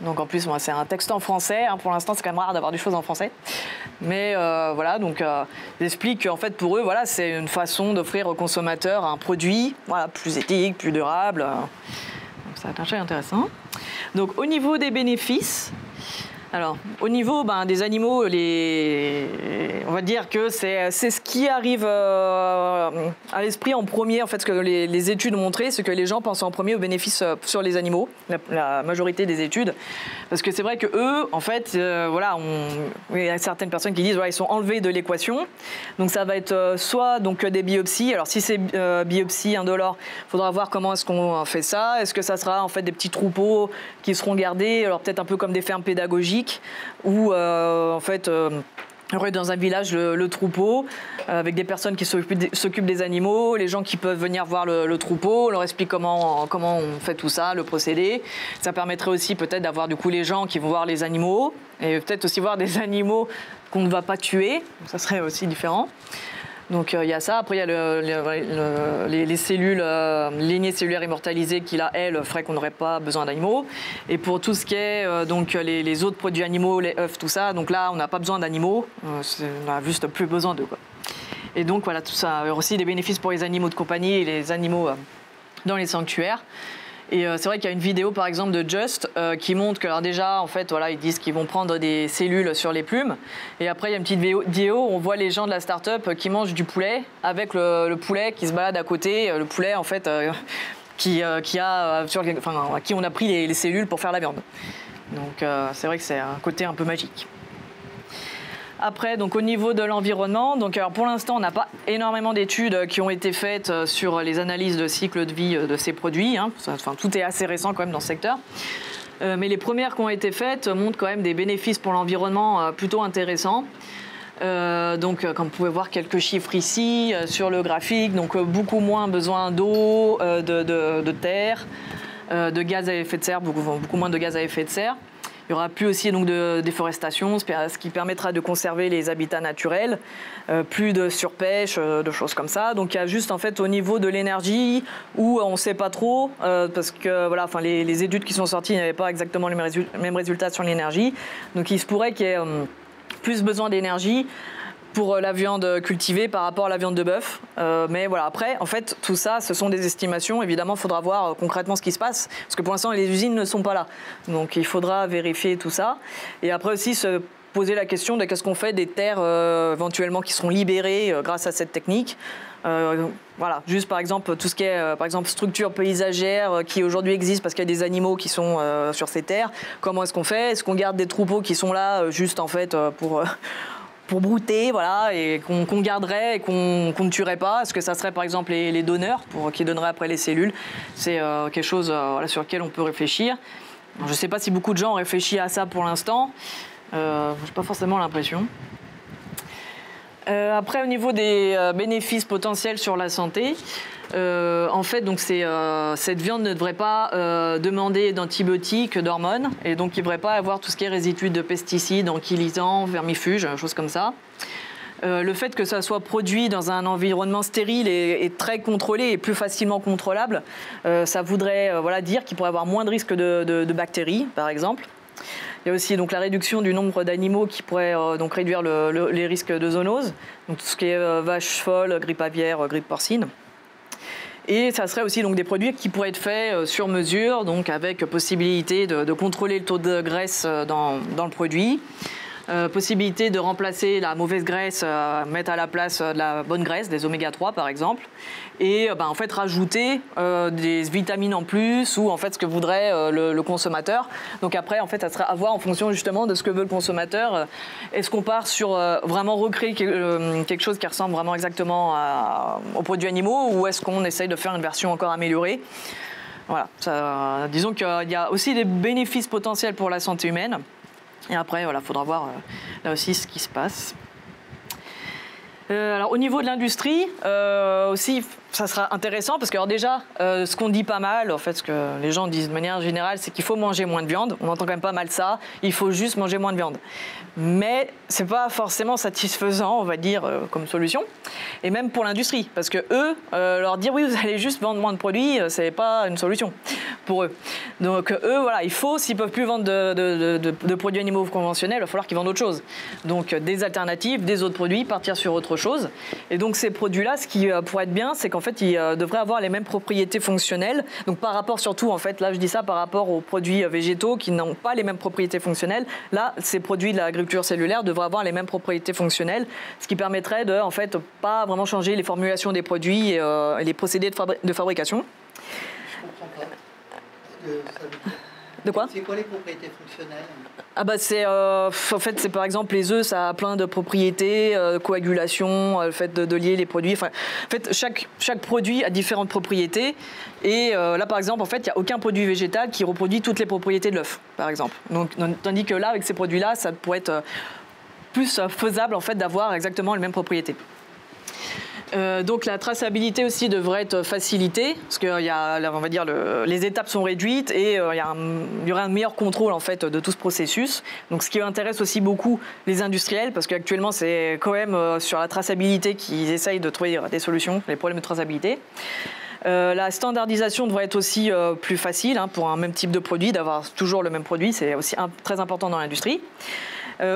Donc en plus, moi, c'est un texte en français. Hein. Pour l'instant, c'est quand même rare d'avoir des choses en français. Mais euh, voilà, donc euh, j'explique qu'en fait, pour eux, voilà, c'est une façon d'offrir aux consommateurs un produit voilà, plus éthique, plus durable. Donc ça va être intéressant. Donc au niveau des bénéfices, alors, au niveau ben, des animaux, on va dire que c'est ce qui arrive euh, à l'esprit en premier. En fait, ce que les, études ont montré, c'est que les gens pensent en premier aux bénéfices euh, sur les animaux, la, majorité des études. Parce que c'est vrai que eux, en fait, euh, voilà, il y a certaines personnes qui disent voilà, ils sont enlevés de l'équation. Donc, ça va être soit donc, des biopsies. Alors, si c'est biopsie indolore, il faudra voir comment est-ce qu'on fait ça. Est-ce que ça sera en fait des petits troupeaux qui seront gardés, alors peut-être un peu comme des fermes pédagogiques où euh, en fait euh, dans un village le, troupeau, euh, avec des personnes qui s'occupent des animaux, les gens qui peuvent venir voir le, troupeau, on leur explique comment, comment on fait tout ça, le procédé. Ça permettrait aussi peut-être d'avoir du coup les gens qui vont voir les animaux, et peut-être aussi voir des animaux qu'on ne va pas tuer, ça serait aussi différent. Donc euh, il y a ça. Après, il y a les, cellules, euh, lignées cellulaires immortalisées qui, là, elles, feraient qu'on n'aurait pas besoin d'animaux. Et pour tout ce qui est euh, donc, les, autres produits animaux, les œufs, tout ça, donc là, on n'a pas besoin d'animaux. on n'a juste plus besoin d'eux. Et donc, voilà, tout ça. Il a aussi des bénéfices pour les animaux de compagnie et les animaux dans les sanctuaires. Et euh, c'est vrai qu'il y a une vidéo, par exemple, de Just euh, qui montre que, déjà, en fait, voilà, ils disent qu'ils vont prendre des cellules sur les plumes. Et après, il y a une petite vidéo où on voit les gens de la start-up qui mangent du poulet avec le, poulet qui se balade à côté. Le poulet, en fait, euh, qui, a, à qui on a pris les cellules pour faire la viande. Donc, c'est vrai que c'est un côté un peu magique. Après, donc au niveau de l'environnement, donc pour l'instant, on n'a pas énormément d'études qui ont été faites euh, sur les analyses de cycle de vie euh, de ces produits. Hein. Enfin, tout est assez récent quand même dans ce secteur. Euh, mais les premières qui ont été faites montrent quand même des bénéfices pour l'environnement plutôt intéressants. donc, comme vous pouvez voir quelques chiffres ici sur le graphique, donc beaucoup moins besoin d'eau, de, terre, de gaz à effet de serre, beaucoup moins de gaz à effet de serre. Il y aura plus aussi donc de déforestation, ce qui permettra de conserver les habitats naturels, euh, plus de surpêche, euh, de choses comme ça. Donc il y a juste en fait au niveau de l'énergie où on ne sait pas trop euh, parce que voilà, enfin les, études qui sont sorties n'avaient pas exactement les mêmes résultats sur l'énergie. Donc il se pourrait qu'il y ait plus besoin d'énergie pour euh, la viande cultivée par rapport à la viande de bœuf. Euh, mais voilà, après, en fait, tout ça, ce sont des estimations. Évidemment, il faudra voir euh, concrètement ce qui se passe, parce que pour l'instant, les usines ne sont pas là. Donc, il faudra vérifier tout ça. Et après aussi, se poser la question de qu'est-ce qu'on fait des terres éventuellement qui seront libérées grâce à cette technique. voilà, juste par exemple tout ce qui est par exemple structure paysagère qui aujourd'hui existe parce qu'il y a des animaux qui sont sur ces terres. Comment est-ce qu'on fait? Est-ce qu'on garde des troupeaux qui sont là juste en fait pour pour brouter, voilà, et qu'on garderait et qu'on ne tuerait pas Est-ce que ça serait par exemple les, donneurs pour, qui donneraient après les cellules? C'est euh, quelque chose euh, sur lequel on peut réfléchir. je ne sais pas si beaucoup de gens ont réfléchi à ça pour l'instant. Euh, je n'ai pas forcément l'impression. Après, au niveau des bénéfices potentiels sur la santé, euh, en fait, donc euh, cette viande ne devrait pas euh, demander d'antibiotiques, d'hormones, et donc il ne devrait pas avoir tout ce qui est résidus de pesticides, ankylisants, vermifuges, choses comme ça. le fait que ça soit produit dans un environnement stérile et, très contrôlé et plus facilement contrôlable, ça voudrait dire qu'il pourrait avoir moins de risques de, bactéries, par exemple. Il y a aussi donc la réduction du nombre d'animaux qui pourrait donc réduire les risques de zoonose, donc tout ce qui est vache folle, grippe aviaire, grippe porcine. Et ça serait aussi donc des produits qui pourraient être faits euh, sur mesure, donc avec possibilité de, contrôler le taux de graisse euh, dans le produit. Euh, possibilité de remplacer la mauvaise graisse, mettre à la place de la bonne graisse, des oméga 3 par exemple, et ben, en fait rajouter des vitamines en plus ou en fait ce que voudrait le, consommateur. Donc après en fait ça serait à voir en fonction justement de ce que veut le consommateur. Est-ce qu'on part sur vraiment recréer quelque chose qui ressemble vraiment exactement aux produits animaux ou est-ce qu'on essaye de faire une version encore améliorée? Voilà, disons qu'il y a aussi des bénéfices potentiels pour la santé humaine. Et après, voilà, faudra voir euh, là aussi ce qui se passe. Euh, alors au niveau de l'industrie, euh, aussi, ça sera intéressant parce que alors déjà, euh, ce qu'on dit pas mal, en fait, ce que les gens disent de manière générale, c'est qu'il faut manger moins de viande. On entend quand même pas mal ça. Il faut juste manger moins de viande. Mais c'est pas forcément satisfaisant, on va dire, euh, comme solution. Et même pour l'industrie, parce que eux, euh, leur dire oui, vous allez juste vendre moins de produits, c'est pas une solution pour eux. Donc eux, voilà, il faut, s'ils peuvent plus vendre de, de produits animaux conventionnels, il va falloir qu'ils vendent autre chose. Donc des alternatives, des autres produits, partir sur autre chose. Et donc ces produits-là, ce qui pourrait être bien, c'est qu'en fait, ils euh, devraient avoir les mêmes propriétés fonctionnelles. Donc par rapport surtout, en fait, là je dis ça par rapport aux produits euh, végétaux qui n'ont pas les mêmes propriétés fonctionnelles. Là, ces produits de l'agriculture cellulaire devraient avoir les mêmes propriétés fonctionnelles, ce qui permettrait de, en fait, pas vraiment changer les formulations des produits et, euh, les procédés de, fabrication. De quoi C'est quoi les propriétés fonctionnelles ah bah c'est euh, en fait c'est par exemple les œufs ça a plein de propriétés euh, coagulation euh, le fait de, lier les produits enfin en fait chaque chaque produit a différentes propriétés et là par exemple en fait il y a aucun produit végétal qui reproduit toutes les propriétés de l'œuf par exemple. Donc tandis que là avec ces produits là ça pourrait être plus faisable en fait d'avoir exactement les mêmes propriétés euh, donc la traçabilité aussi devrait être facilitée parce que y a, on va dire, les étapes sont réduites et euh, il y, aurait un meilleur contrôle en fait de tout ce processus. Donc ce qui intéresse aussi beaucoup les industriels parce qu'actuellement c'est quand même euh, sur la traçabilité qu'ils essayent de trouver des solutions les problèmes de traçabilité. la standardisation devrait être aussi plus facile hein, pour un même type de produit, d'avoir toujours le même produit, c'est aussi très important dans l'industrie.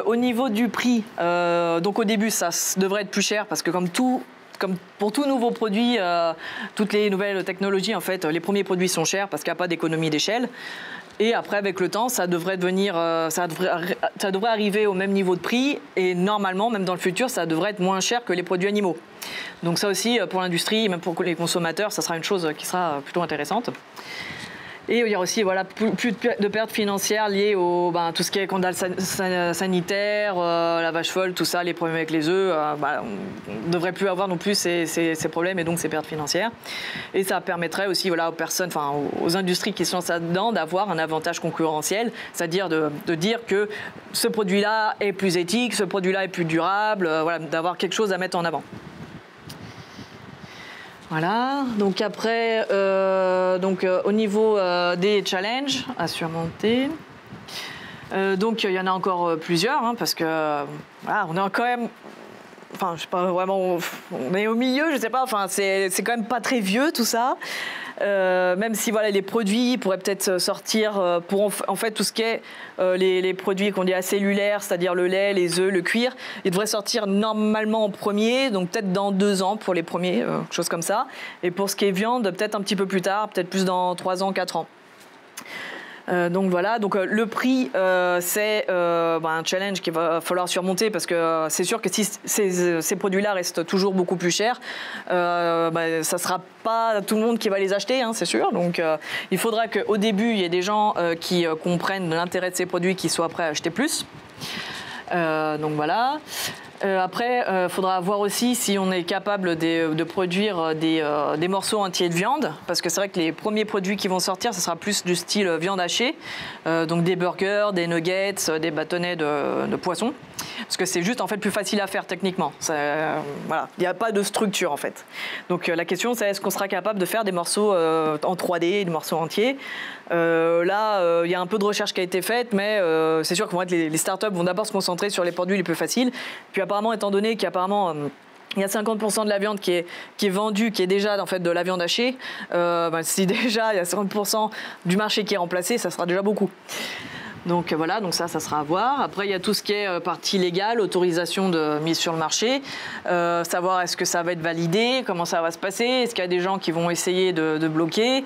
au niveau du prix, donc au début ça devrait être plus cher parce que comme tout comme pour tout nouveau produit, euh, toutes les nouvelles technologies, en fait, les premiers produits sont chers parce qu'il n'y a pas d'économie d'échelle. Et après, avec le temps, ça devrait devenir, euh, ça, devrait, ça devrait arriver au même niveau de prix. Et normalement, même dans le futur, ça devrait être moins cher que les produits animaux. Donc ça aussi, euh, pour l'industrie, même pour les consommateurs, ça sera une chose qui sera plutôt intéressante. Et il y a aussi voilà, plus, de pertes financières liées au ben, tout ce qui est scandale sanitaire, euh, la vache folle, tout ça, les problèmes avec les œufs. Ben, on ne devrait plus avoir non plus ces, ces, problèmes et donc ces pertes financières. Et ça permettrait aussi voilà, aux personnes, enfin aux industries qui sont là-dedans d'avoir un avantage concurrentiel, c'est-à-dire de, de, dire que ce produit-là est plus éthique, ce produit-là est plus durable, euh, voilà, d'avoir quelque chose à mettre en avant. Voilà, donc après, euh, donc, euh, au niveau euh, des challenges à surmonter, donc il y en a encore plusieurs, hein, parce que voilà, on est quand même enfin, je sais pas vraiment, on est au milieu, je sais pas, enfin, c'est quand même pas très vieux tout ça. Euh, même si voilà, les produits pourraient peut-être sortir euh, pour en fait tout ce qui est euh, les, produits qu'on dit acellulaires, c'est-à-dire le lait, les œufs, le cuir, ils devraient sortir normalement en premier, donc peut-être dans deux ans pour les premiers, choses comme ça. Et pour ce qui est viande, peut-être un petit peu plus tard, peut-être plus dans trois ans, quatre ans. Euh, donc voilà, donc euh, le prix, euh, c'est bah, un challenge qu'il va falloir surmonter parce que c'est sûr que si ces, produits-là restent toujours beaucoup plus chers, bah, ça ne sera pas tout le monde qui va les acheter, hein, c'est sûr. Donc il faudra qu'au début, il y ait des gens qui comprennent l'intérêt de ces produits, qui soient prêts à acheter plus. donc voilà. Euh, après, il euh, faudra voir aussi si on est capable de, produire euh, des, morceaux entiers de viande, parce que c'est vrai que les premiers produits qui vont sortir, ce sera plus du style viande hachée, donc des burgers, des nuggets, des bâtonnets de, poisson, parce que c'est juste en fait plus facile à faire techniquement. voilà, il n'y a pas de structure en fait. Donc la question, c'est est-ce qu'on sera capable de faire des morceaux en 3D, des morceaux entiers? Là, il y a un peu de recherche qui a été faite, mais c'est sûr que les, les startups vont d'abord se concentrer sur les produits les plus faciles, puis apparemment, étant donné qu'apparemment... Euh, il y a 50% de la viande qui est, qui est vendue, qui est déjà en fait de la viande hachée. Euh, bah, si déjà il y a 50% du marché qui est remplacé, ça sera déjà beaucoup. Donc euh, voilà, donc ça, ça sera à voir. Après, il y a tout ce qui est partie légale, autorisation de mise sur le marché, savoir est-ce que ça va être validé, comment ça va se passer, est-ce qu'il y a des gens qui vont essayer de bloquer.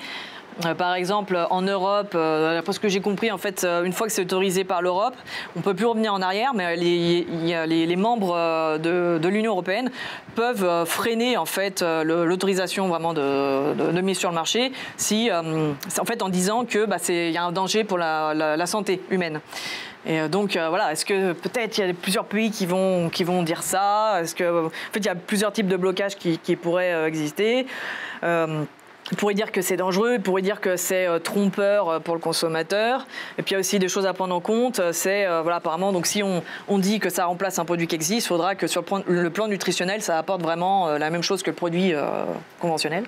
Euh, par exemple, en Europe, euh, d'après ce que j'ai compris, en fait, euh, une fois que c'est autorisé par l'Europe, on ne peut plus revenir en arrière, mais les, membres de, l'Union européenne peuvent freiner en fait l'autorisation vraiment de, mise sur le marché, si, en fait, en disant que bah, y a un danger pour la, santé humaine. Et donc voilà, est-ce que peut-être il y a plusieurs pays qui vont, qui vont dire ça? Est-ce que en fait il y a plusieurs types de blocages qui pourraient exister? Il pourrait dire que c'est dangereux, il pourrait dire que c'est euh, trompeur euh, pour le consommateur. Et puis il y a aussi des choses à prendre en compte. Euh, c'est, voilà, apparemment, donc si on, on, dit que ça remplace un produit qui existe, il faudra que sur le plan, nutritionnel, ça apporte vraiment la même chose que le produit conventionnel.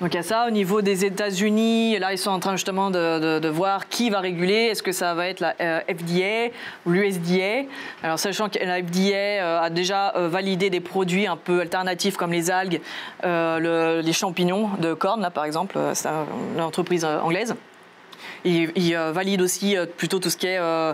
Donc il y a ça. Au niveau des États-Unis, là, ils sont en train justement de, voir qui va réguler. Est-ce que ça va être la euh, FDA ou l'USDA Alors sachant que la FDA euh, a déjà euh, validé des produits un peu alternatifs comme les algues, les champignons de corne, là par exemple, c'est une entreprise anglaise. Ils, euh, valident aussi euh, plutôt tout ce qui est euh,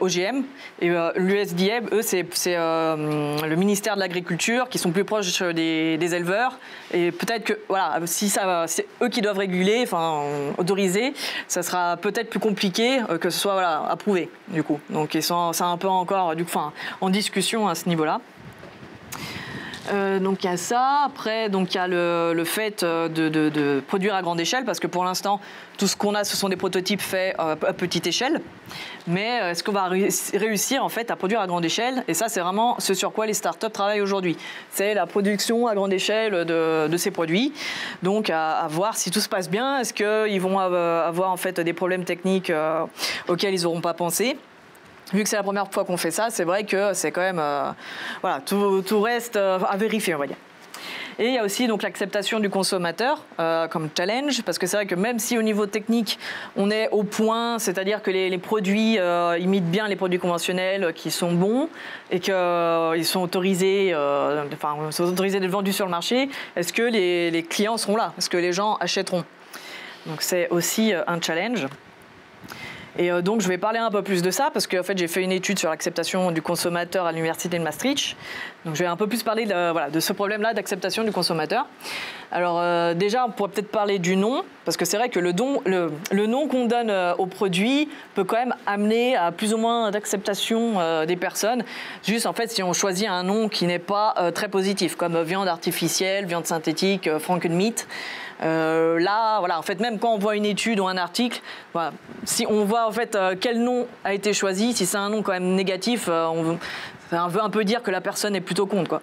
OGM. Et l'USDA, eux, c'est le ministère de l'Agriculture qui sont plus proches des, éleveurs. Et peut-être que, voilà, si c'est eux qui doivent réguler, enfin, autoriser, ça sera peut-être plus compliqué que ce soit voilà, approuvé, du coup. Donc, ils c'est un peu encore du coup, en discussion à ce niveau-là. Euh, donc il y a ça. Après, donc il y a le, fait euh, de, produire à grande échelle, parce que pour l'instant, tout ce qu'on a, ce sont des prototypes faits euh, à petite échelle. Mais est-ce qu'on va réussir en fait à produire à grande échelle? Et ça, c'est vraiment ce sur quoi les startups travaillent aujourd'hui. C'est la production à grande échelle de, ces produits. Donc à, voir si tout se passe bien. Est-ce qu'ils vont avoir en fait des problèmes techniques auxquels ils n'auront pas pensé? Vu que c'est la première fois qu'on fait ça, c'est vrai que c'est quand même. Euh, voilà, tout, reste euh, à vérifier, on va dire. Et il y a aussi l'acceptation du consommateur euh, comme challenge, parce que c'est vrai que même si au niveau technique on est au point, c'est-à-dire que les, produits imitent bien les produits conventionnels qui sont bons et qu'ils sont autorisés, enfin sont autorisés d'être vendus sur le marché, est-ce que les, les clients seront là? Est-ce que les gens achèteront? Donc c'est aussi un challenge. Et euh, donc, je vais parler un peu plus de ça parce que fait, j'ai fait une étude sur l'acceptation du consommateur à l'université de Maastricht. Donc, je vais un peu plus parler de, voilà, de ce problème-là d'acceptation du consommateur. Alors, euh, déjà, on pourrait peut-être parler du nom parce que c'est vrai que le, nom qu'on donne euh, au produit peut quand même amener à plus ou moins d'acceptation des personnes. Juste, en fait, si on choisit un nom qui n'est pas très positif, comme viande artificielle, viande synthétique, frankenmeat, là, voilà, en fait, même quand on voit une étude ou un article, si on voit en fait quel nom a été choisi, si c'est un nom quand même négatif, on, ça veut un peu dire que la personne est plutôt contre. Quoi.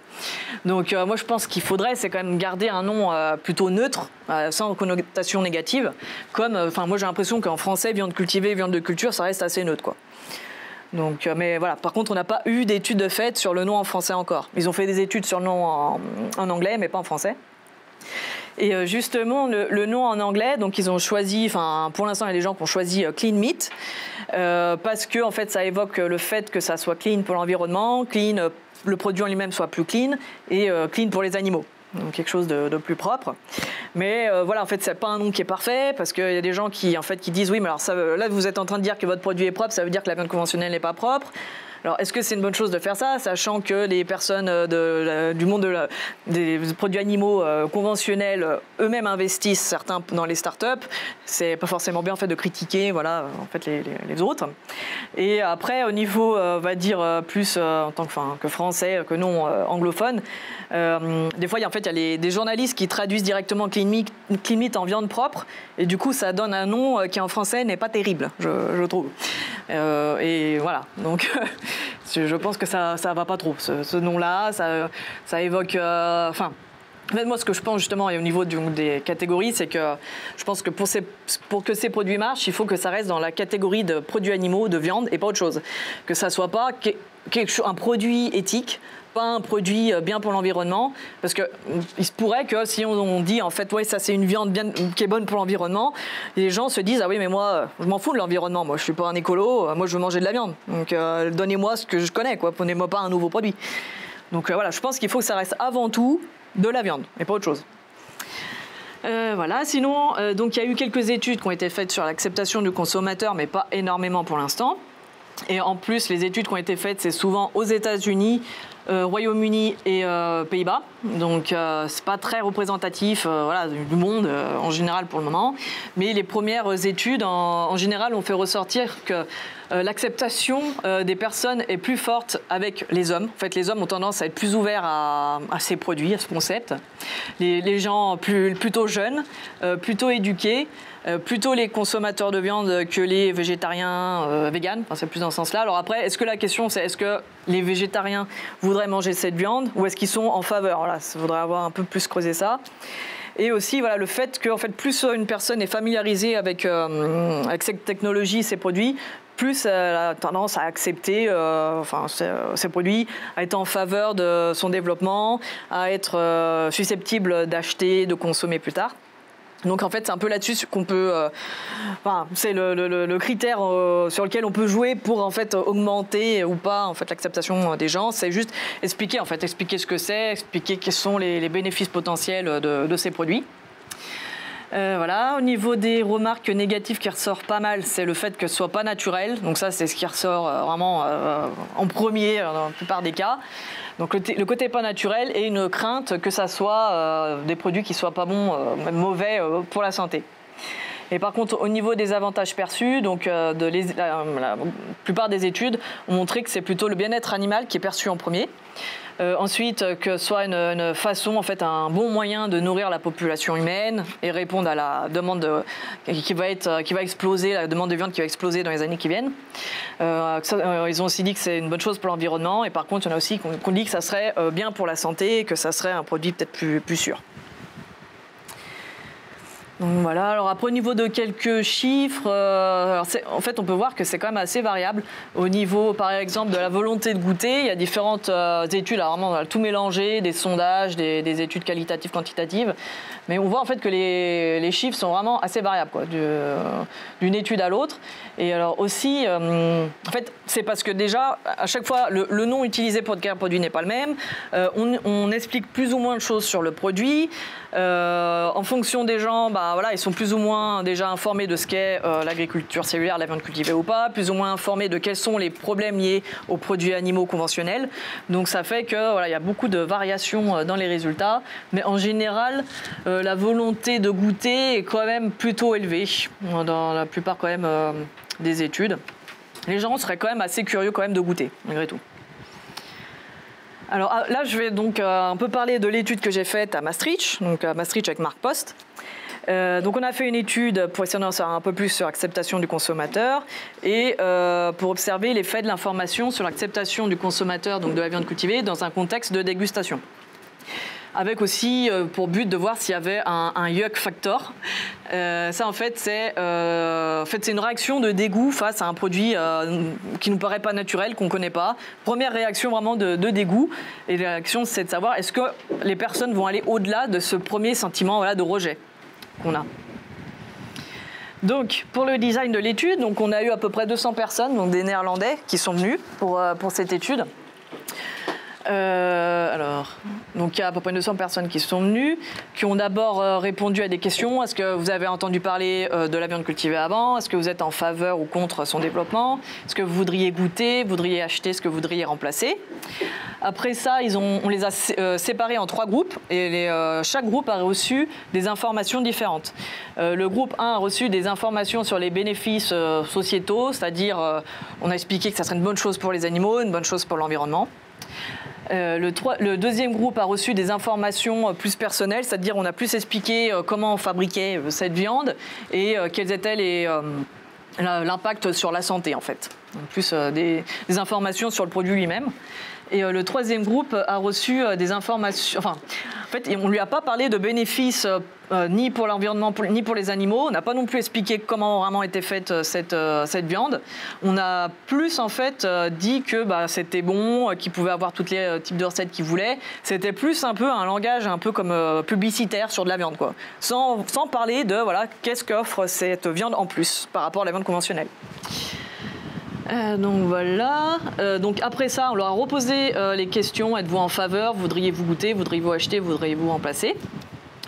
Donc moi je pense qu'il faudrait, c'est quand même garder un nom plutôt neutre, sans connotation négative. Comme, enfin moi j'ai l'impression qu'en français, viande cultivée, viande de culture, ça reste assez neutre. Quoi. Donc, mais voilà, par contre, on n'a pas eu d'études de fait sur le nom en français encore. Ils ont fait des études sur le nom en, anglais, mais pas en français. Et justement, le, nom en anglais, donc ils ont choisi, enfin pour l'instant il y a des gens qui ont choisi Clean Meat, parce que en fait ça évoque le fait que ça soit clean pour l'environnement, clean, le produit en lui-même soit plus clean, et clean pour les animaux donc quelque chose de, plus propre. Mais euh, voilà, en fait, c'est pas un nom qui est parfait parce qu'il y a des gens qui, en fait, qui disent oui, mais alors ça, là, vous êtes en train de dire que votre produit est propre, ça veut dire que la viande conventionnelle n'est pas propre. Alors, est-ce que c'est une bonne chose de faire ça, sachant que les personnes de, du monde des produits animaux euh, conventionnels euh, eux-mêmes investissent certains dans les startups? C'est pas forcément bien en fait de critiquer, voilà, en fait les, autres. Et après, au niveau, on va dire plus en tant que, français que non anglophone, euh, des fois, il y a, en fait, il y a des journalistes qui traduisent directement clean en viande propre, et du coup, ça donne un nom euh, qui en français n'est pas terrible, je, trouve. Euh, et voilà, donc je pense que ça ne va pas trop, ce, nom-là, ça, ça évoque... Enfin, moi, ce que je pense justement, et au niveau des catégories, c'est que je pense que pour, que ces produits marchent, il faut que ça reste dans la catégorie de produits animaux, de viande, et pas autre chose. Que ça soit pas un produit éthique un produit euh, bien pour l'environnement, parce que mm, il se pourrait que si on, dit en fait ouais ça c'est une viande qui est bonne pour l'environnement, les gens se disent ah oui mais moi euh, je m'en fous de l'environnement, moi je suis pas un écolo, euh, moi je veux manger de la viande, donc donnez-moi ce que je connais quoi, prenez-moi pas un nouveau produit. Donc voilà, je pense qu'il faut que ça reste avant tout de la viande et pas autre chose. voilà. Sinon, donc il y a eu quelques études qui ont été faites sur l'acceptation du consommateur, mais pas énormément pour l'instant. Et en plus, les études qui ont été faites, c'est souvent aux États-Unis, Royaume-Uni et euh, Pays-Bas. Donc euh, c'est pas très représentatif voilà, du monde en général pour le moment. Mais les premières études en, général ont fait ressortir que l'acceptation des personnes est plus forte avec les hommes. En fait, les hommes ont tendance à être plus ouverts à, ces produits, à ce concept. Les, les gens plus, plutôt jeunes, plutôt éduqués, euh, plutôt les consommateurs de viande que les végétariens, euh, véganes. c'est plus dans ce sens-là. Alors après, est-ce que la question, c'est est-ce que les végétariens voudraient manger cette viande ou est-ce qu'ils sont en faveur? Voilà, ça faudrait avoir un peu plus creusé ça. Et aussi, voilà, le fait que en fait, plus une personne est familiarisée avec, euh, avec cette technologie, ces produits, plus elle a tendance à accepter enfin, ces, produits, à être en faveur de son développement, à être susceptible d'acheter, de consommer plus tard. Donc en fait, c'est un peu là-dessus qu'on peut, euh, c'est le, critère euh, sur lequel on peut jouer pour en fait augmenter ou pas en fait l'acceptation des gens. C'est juste expliquer en fait, expliquer ce que c'est, expliquer quels sont les, bénéfices potentiels de, ces produits. Euh, voilà. Au niveau des remarques négatives qui ressort pas mal, c'est le fait que ce soit pas naturel. Donc ça, c'est ce qui ressort vraiment en premier dans la plupart des cas. Donc le, côté pas naturel et une crainte que ça soit euh, des produits qui soient pas bons, euh, mauvais euh, pour la santé. Et par contre, au niveau des avantages perçus, donc la, plupart des études ont montré que c'est plutôt le bien-être animal qui est perçu en premier. Euh, ensuite, que ce soit une, façon, en fait, un bon moyen de nourrir la population humaine et répondre à la demande qui, va être, qui va exploser, la demande de viande qui va exploser dans les années qui viennent. Euh, euh, ils ont aussi dit que c'est une bonne chose pour l'environnement et par contre, il y en a aussi qu'on dit que ça serait bien pour la santé et que ça serait un produit peut-être plus, plus sûr. Donc voilà, alors après au niveau de quelques chiffres, euh, en fait on peut voir que c'est quand même assez variable. Au niveau par exemple de la volonté de goûter, il y a différentes euh, études, alors vraiment on a tout mélangé, des sondages, des, études qualitatives, quantitatives, mais on voit en fait que les, chiffres sont vraiment assez variables d'une étude à l'autre. Et alors aussi, euh, en fait c'est parce que déjà à chaque fois le, nom utilisé pour le produit n'est pas le même, on, explique plus ou moins de choses sur le produit. En fonction des gens, bah, voilà, ils sont plus ou moins déjà informés de ce qu'est euh, l'agriculture cellulaire, la viande cultivée ou pas, plus ou moins informés de quels sont les problèmes liés aux produits animaux conventionnels. Donc ça fait que voilà, il y a beaucoup de variations euh, dans les résultats, mais en général, euh, la volonté de goûter est quand même plutôt élevée dans la plupart quand même des études. Les gens seraient quand même assez curieux quand même de goûter malgré tout. Alors ah, là, je vais donc un peu parler de l'étude que j'ai faite à Maastricht, donc à Maastricht avec Marc Post. donc on a fait une étude pour essayer d'en savoir un peu plus sur l'acceptation du consommateur et pour observer l'effet de l'information sur l'acceptation du consommateur donc de la viande cultivée dans un contexte de dégustation avec aussi euh, pour but de voir s'il y avait un, un yuck factor. Euh, ça, en fait, c'est euh, en fait, une réaction de dégoût face à un produit qui ne nous paraît pas naturel, qu'on ne connaît pas. Première réaction vraiment de, dégoût. Et la réaction, c'est de savoir est-ce que les personnes vont aller au-delà de ce premier sentiment de rejet qu'on a? Donc, pour le design de l'étude, on a eu à peu près 200 personnes, donc des Néerlandais, qui sont venus pour, pour cette étude. Euh, alors, donc il y a à peu près 200 personnes qui sont venues, qui ont d'abord euh, répondu à des questions. Est-ce que vous avez entendu parler euh, de la viande cultivée avant? Est-ce que vous êtes en faveur ou contre son développement? Est-ce que vous voudriez goûter? Voudriez acheter? Ce que vous voudriez remplacer? Après ça, on les a séparés en trois groupes et chaque groupe a reçu des informations différentes. le groupe 1 a reçu des informations sur les bénéfices sociétaux, c'est-à-dire on a expliqué que ça serait une bonne chose pour les animaux, une bonne chose pour l'environnement. Euh, le, deuxième groupe a reçu des informations euh, plus personnelles, c'est-à-dire on a plus expliqué euh, comment on fabriquait cette viande et quels étaient l'impact sur la santé en fait. plus des, informations sur le produit lui-même. Et le troisième groupe a reçu des informations. Enfin, en fait, on ne lui a pas parlé de bénéfices euh, euh, ni pour l'environnement ni pour les animaux. On n'a pas non plus expliqué comment vraiment était faite euh, cette, cette viande. On a plus en fait dit que bah, c'était bon, qu'il pouvait avoir tous les types de recettes qu'il voulait. C'était plus un peu un langage un peu comme publicitaire sur de la viande, quoi. Sans, sans parler de voilà qu'est-ce qu'offre cette viande en plus par rapport à la viande conventionnelle. Euh, donc voilà. Euh, donc après ça, on leur a reposé euh, les questions. Êtes-vous en faveur? Voudriez-vous goûter? Voudriez-vous acheter? Voudriez-vous remplacer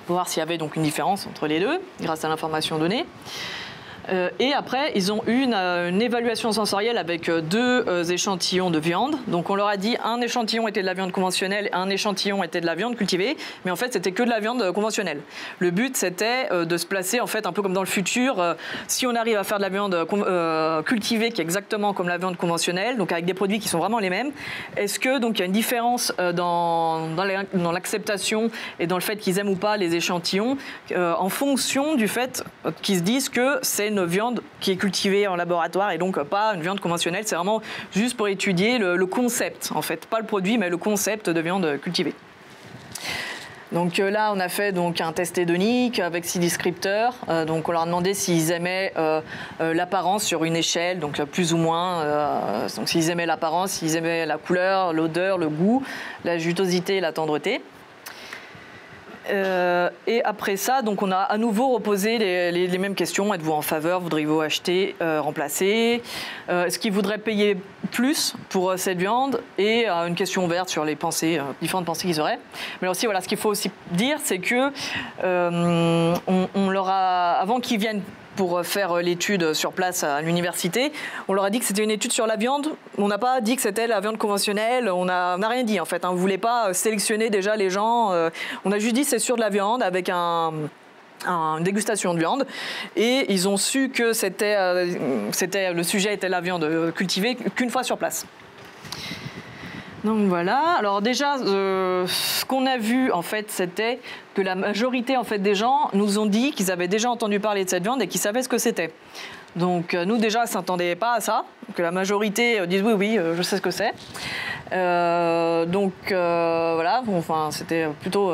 Pour voir s'il y avait donc une différence entre les deux grâce à l'information donnée. Euh, et après, ils ont eu euh, une, évaluation sensorielle avec euh, deux échantillons de viande. Donc on leur a dit un échantillon était de la viande conventionnelle, un échantillon était de la viande cultivée, mais en fait c'était que de la viande conventionnelle. Le but c'était de se placer en fait un peu comme dans le futur. si on arrive à faire de la viande cultivée qui est exactement comme la viande conventionnelle, donc avec des produits qui sont vraiment les mêmes, est-ce que donc il y a une différence dans, dans l'acceptation et dans le fait qu'ils aiment ou pas les échantillons en fonction du fait qu'ils se disent que c'est viande qui est cultivée en laboratoire et donc pas une viande conventionnelle. C'est vraiment juste pour étudier le, concept, en fait, pas le produit, mais le concept de viande cultivée. Donc euh, là, on a fait donc un test hédonique avec six descripteurs. Euh, donc on leur a demandé s'ils aimaient euh, l'apparence sur une échelle, donc plus ou moins. donc s'ils aimaient l'apparence, s'ils aimaient la couleur, l'odeur, le goût, la jutosité et la tendreté. Euh, et après ça, donc on a à nouveau reposé les, mêmes questions. Êtes-vous en faveur? Voudriez-vous acheter, euh, remplacer? Euh, Est-ce qu'ils voudraient payer plus pour cette viande? Et une question ouverte sur les pensées, différentes pensées qu'ils auraient. Mais aussi, voilà, ce qu'il faut aussi dire, c'est que on, leur a, avant qu'ils viennent pour faire l'étude sur place à l'université. On leur a dit que c'était une étude sur la viande. On n'a pas dit que c'était la viande conventionnelle. On n'a rien dit en fait. Hein. On ne voulait pas sélectionner déjà les gens. Euh. On a juste dit c'est sur de la viande avec un une dégustation de viande et ils ont su que euh, c'était le sujet était la viande cultivée qu'une fois sur place. Donc voilà. Alors déjà, euh, ce qu'on a vu en fait, c'était que la majorité en fait des gens nous ont dit qu'ils avaient déjà entendu parler de cette viande et qu'ils savaient ce que c'était. Donc euh, nous déjà, ne s'attendaient pas à ça. Que la majorité euh, disent oui, oui, je sais ce que c'est. donc voilà. enfin, c'était plutôt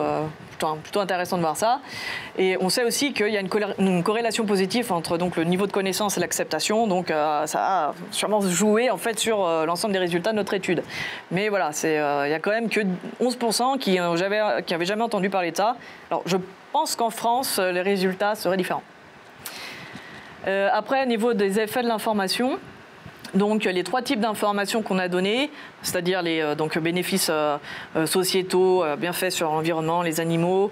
plutôt, intéressant de voir ça. Et on sait aussi qu'il y a une, corrélation positive entre donc, le niveau de connaissance et l'acceptation. Donc euh, ça a sûrement joué en fait sur euh, l'ensemble des résultats de notre étude. Mais voilà, euh, il y a quand même que 11% qui n'avaient jamais entendu parler de ça. Alors je pense qu'en France, les résultats seraient différents. après, au niveau des effets de l'information, donc les trois types d'informations qu'on a données, c'est-à-dire les euh, donc, bénéfices euh, euh, sociétaux, bienfaits sur l'environnement, les animaux,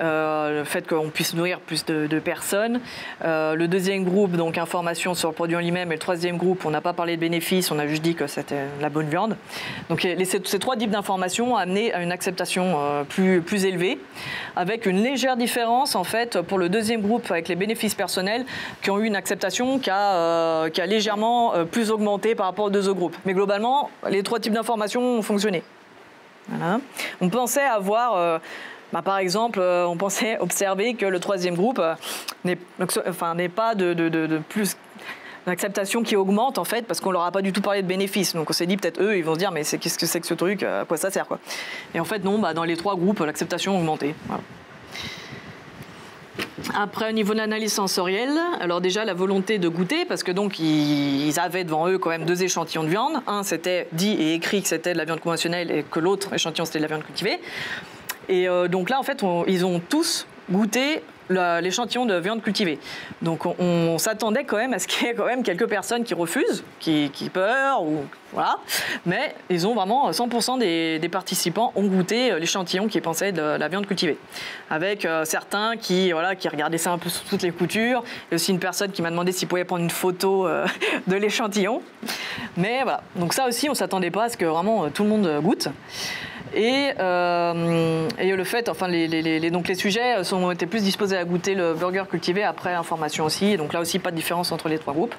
le fait qu'on puisse nourrir plus de, personnes. le deuxième groupe, donc information sur le produit en lui-même, et le troisième groupe, on n'a pas parlé de bénéfices, on a juste dit que c'était la bonne viande. Donc ces, trois types d'informations ont amené à une acceptation plus, plus élevée, avec une légère différence en fait pour le deuxième groupe avec les bénéfices personnels qui ont eu une acceptation qui a, qui a légèrement plus augmenté par rapport aux deux autres groupes. Mais globalement, les trois types d'informations ont fonctionné. On pensait avoir euh, bah, par exemple, on pensait observer que le troisième groupe n'est enfin, pas de, plus l'acceptation qui augmente en fait parce qu'on leur a pas du tout parlé de bénéfices. Donc on s'est dit peut-être eux ils vont se dire mais c'est qu'est-ce que c'est que ce truc, à quoi ça sert quoi. Et en fait non, bah, dans les trois groupes l'acceptation a augmenté. Après, au niveau de l'analyse sensorielle, alors déjà la volonté de goûter, parce que donc ils avaient devant eux quand même deux échantillons de viande. Un, c'était dit et écrit que c'était de la viande conventionnelle et que l'autre échantillon c'était de la viande cultivée. Et euh, donc là, en fait, ils ont tous goûté l'échantillon de viande cultivée. Donc on, s'attendait quand même à ce qu'il y ait quand même quelques personnes qui refusent, qui, qui peur ou voilà. Mais ils ont vraiment 100% des, participants ont goûté euh, l'échantillon qui pensait de la viande cultivée. Avec euh, certains qui voilà qui regardaient ça un peu sous toutes les coutures. A aussi une personne qui m'a demandé s'il pouvait prendre une photo euh, de l'échantillon. Mais voilà. Donc ça aussi on s'attendait pas à ce que vraiment tout le monde goûte. Et, euh, et, le fait, enfin, les, sujets sont, ont été plus disposés à goûter le burger cultivé après information aussi. Donc là aussi, pas de différence entre les trois groupes.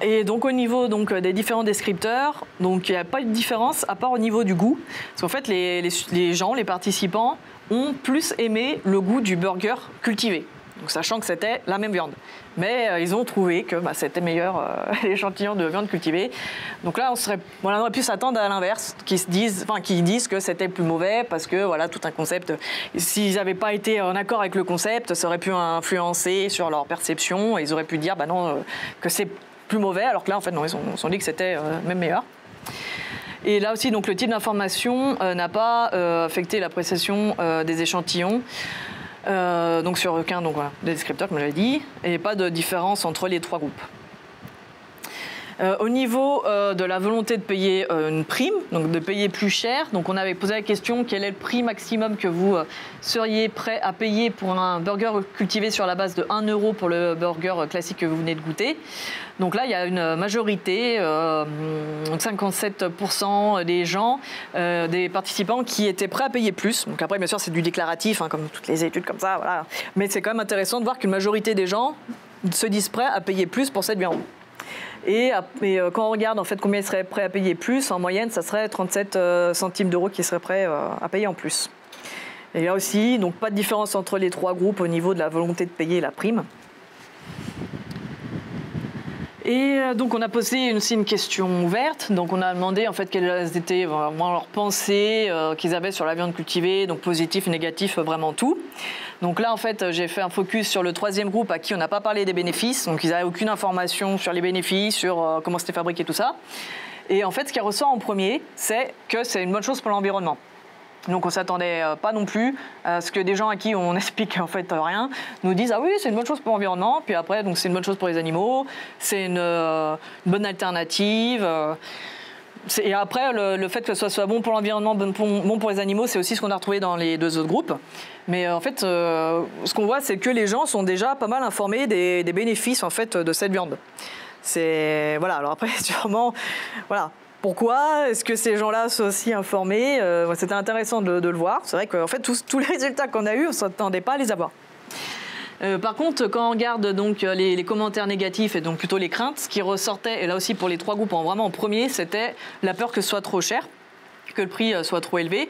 Et donc au niveau des différents descripteurs, il n'y a pas de différence à part au niveau du goût. Parce qu'en fait, les gens, les participants, ont plus aimé le goût du burger cultivé sachant que c'était la même viande. Mais euh, ils ont trouvé que bah, c'était meilleur euh, l'échantillon de viande cultivée. Donc là, on, serait, on aurait pu s'attendre à l'inverse, qu'ils disent, enfin, disent que c'était plus mauvais parce que voilà tout un concept. S'ils n'avaient pas été en accord avec le concept, ça aurait pu influencer sur leur perception. Et ils auraient pu dire, bah non, euh, que c'est plus mauvais, alors que là, en fait, non, ils ont, dit que c'était même meilleur. Et là aussi, donc, le type d'information n'a pas affecté l'appréciation des échantillons. Euh, donc sur aucun donc voilà, des descripteurs, comme j'avais dit, et pas de différence entre les trois groupes. Euh, au niveau euh, de la volonté de payer une prime, donc de payer plus cher, donc on avait posé la question quel est le prix maximum que vous seriez prêt à payer pour un burger cultivé sur la base de 1 euro pour le burger classique que vous venez de goûter? Donc là, il y a une majorité, 57% euh, des gens, euh, des participants qui étaient prêts à payer plus. Donc après, bien sûr, c'est du déclaratif, hein, comme toutes les études comme ça. Mais c'est quand même intéressant de voir qu'une majorité des gens se disent prêts à payer plus pour cette viande. Et, euh, quand on regarde en fait combien ils seraient prêts à payer plus, en moyenne, ça serait 37 centimes d'euros qui seraient prêts à payer en plus. Et là aussi, donc pas de différence entre les trois groupes au niveau de la volonté de payer la prime. Et euh, donc on a posé aussi une question ouverte. Donc on a demandé en fait quelles étaient vraiment leurs pensées euh, qu'ils avaient sur la viande cultivée, donc positif, négatif, vraiment tout. Donc là en fait j'ai fait un focus sur le troisième groupe à qui on n'a pas parlé des bénéfices. Donc ils n'avaient aucune information sur les bénéfices, sur euh, comment c'était fabriqué tout ça. Et en fait ce qui ressort en premier, c'est que c'est une bonne chose pour l'environnement. Donc on s'attendait euh, pas non plus à ce que des gens à qui on explique en fait rien nous disent ah oui c'est une bonne chose pour l'environnement puis après donc c'est une bonne chose pour les animaux c'est une, euh, bonne alternative euh. et après le, fait que ce soit, bon pour l'environnement bon, bon pour, les animaux c'est aussi ce qu'on a retrouvé dans les deux autres groupes mais en fait ce qu'on voit c'est que les gens sont déjà pas mal informés des, des bénéfices en fait de cette viande c'est voilà alors après sûrement voilà pourquoi Est-ce que ces gens-là sont aussi informés euh, C'était intéressant de, le voir. C'est vrai qu'en fait, tous, les résultats qu'on a eus, on ne s'attendait pas à les avoir. Euh, par contre, quand on regarde donc les, les, commentaires négatifs et donc plutôt les craintes, ce qui ressortait, et là aussi pour les trois groupes, en vraiment en premier, c'était la peur que ce soit trop cher, que le prix euh, soit trop élevé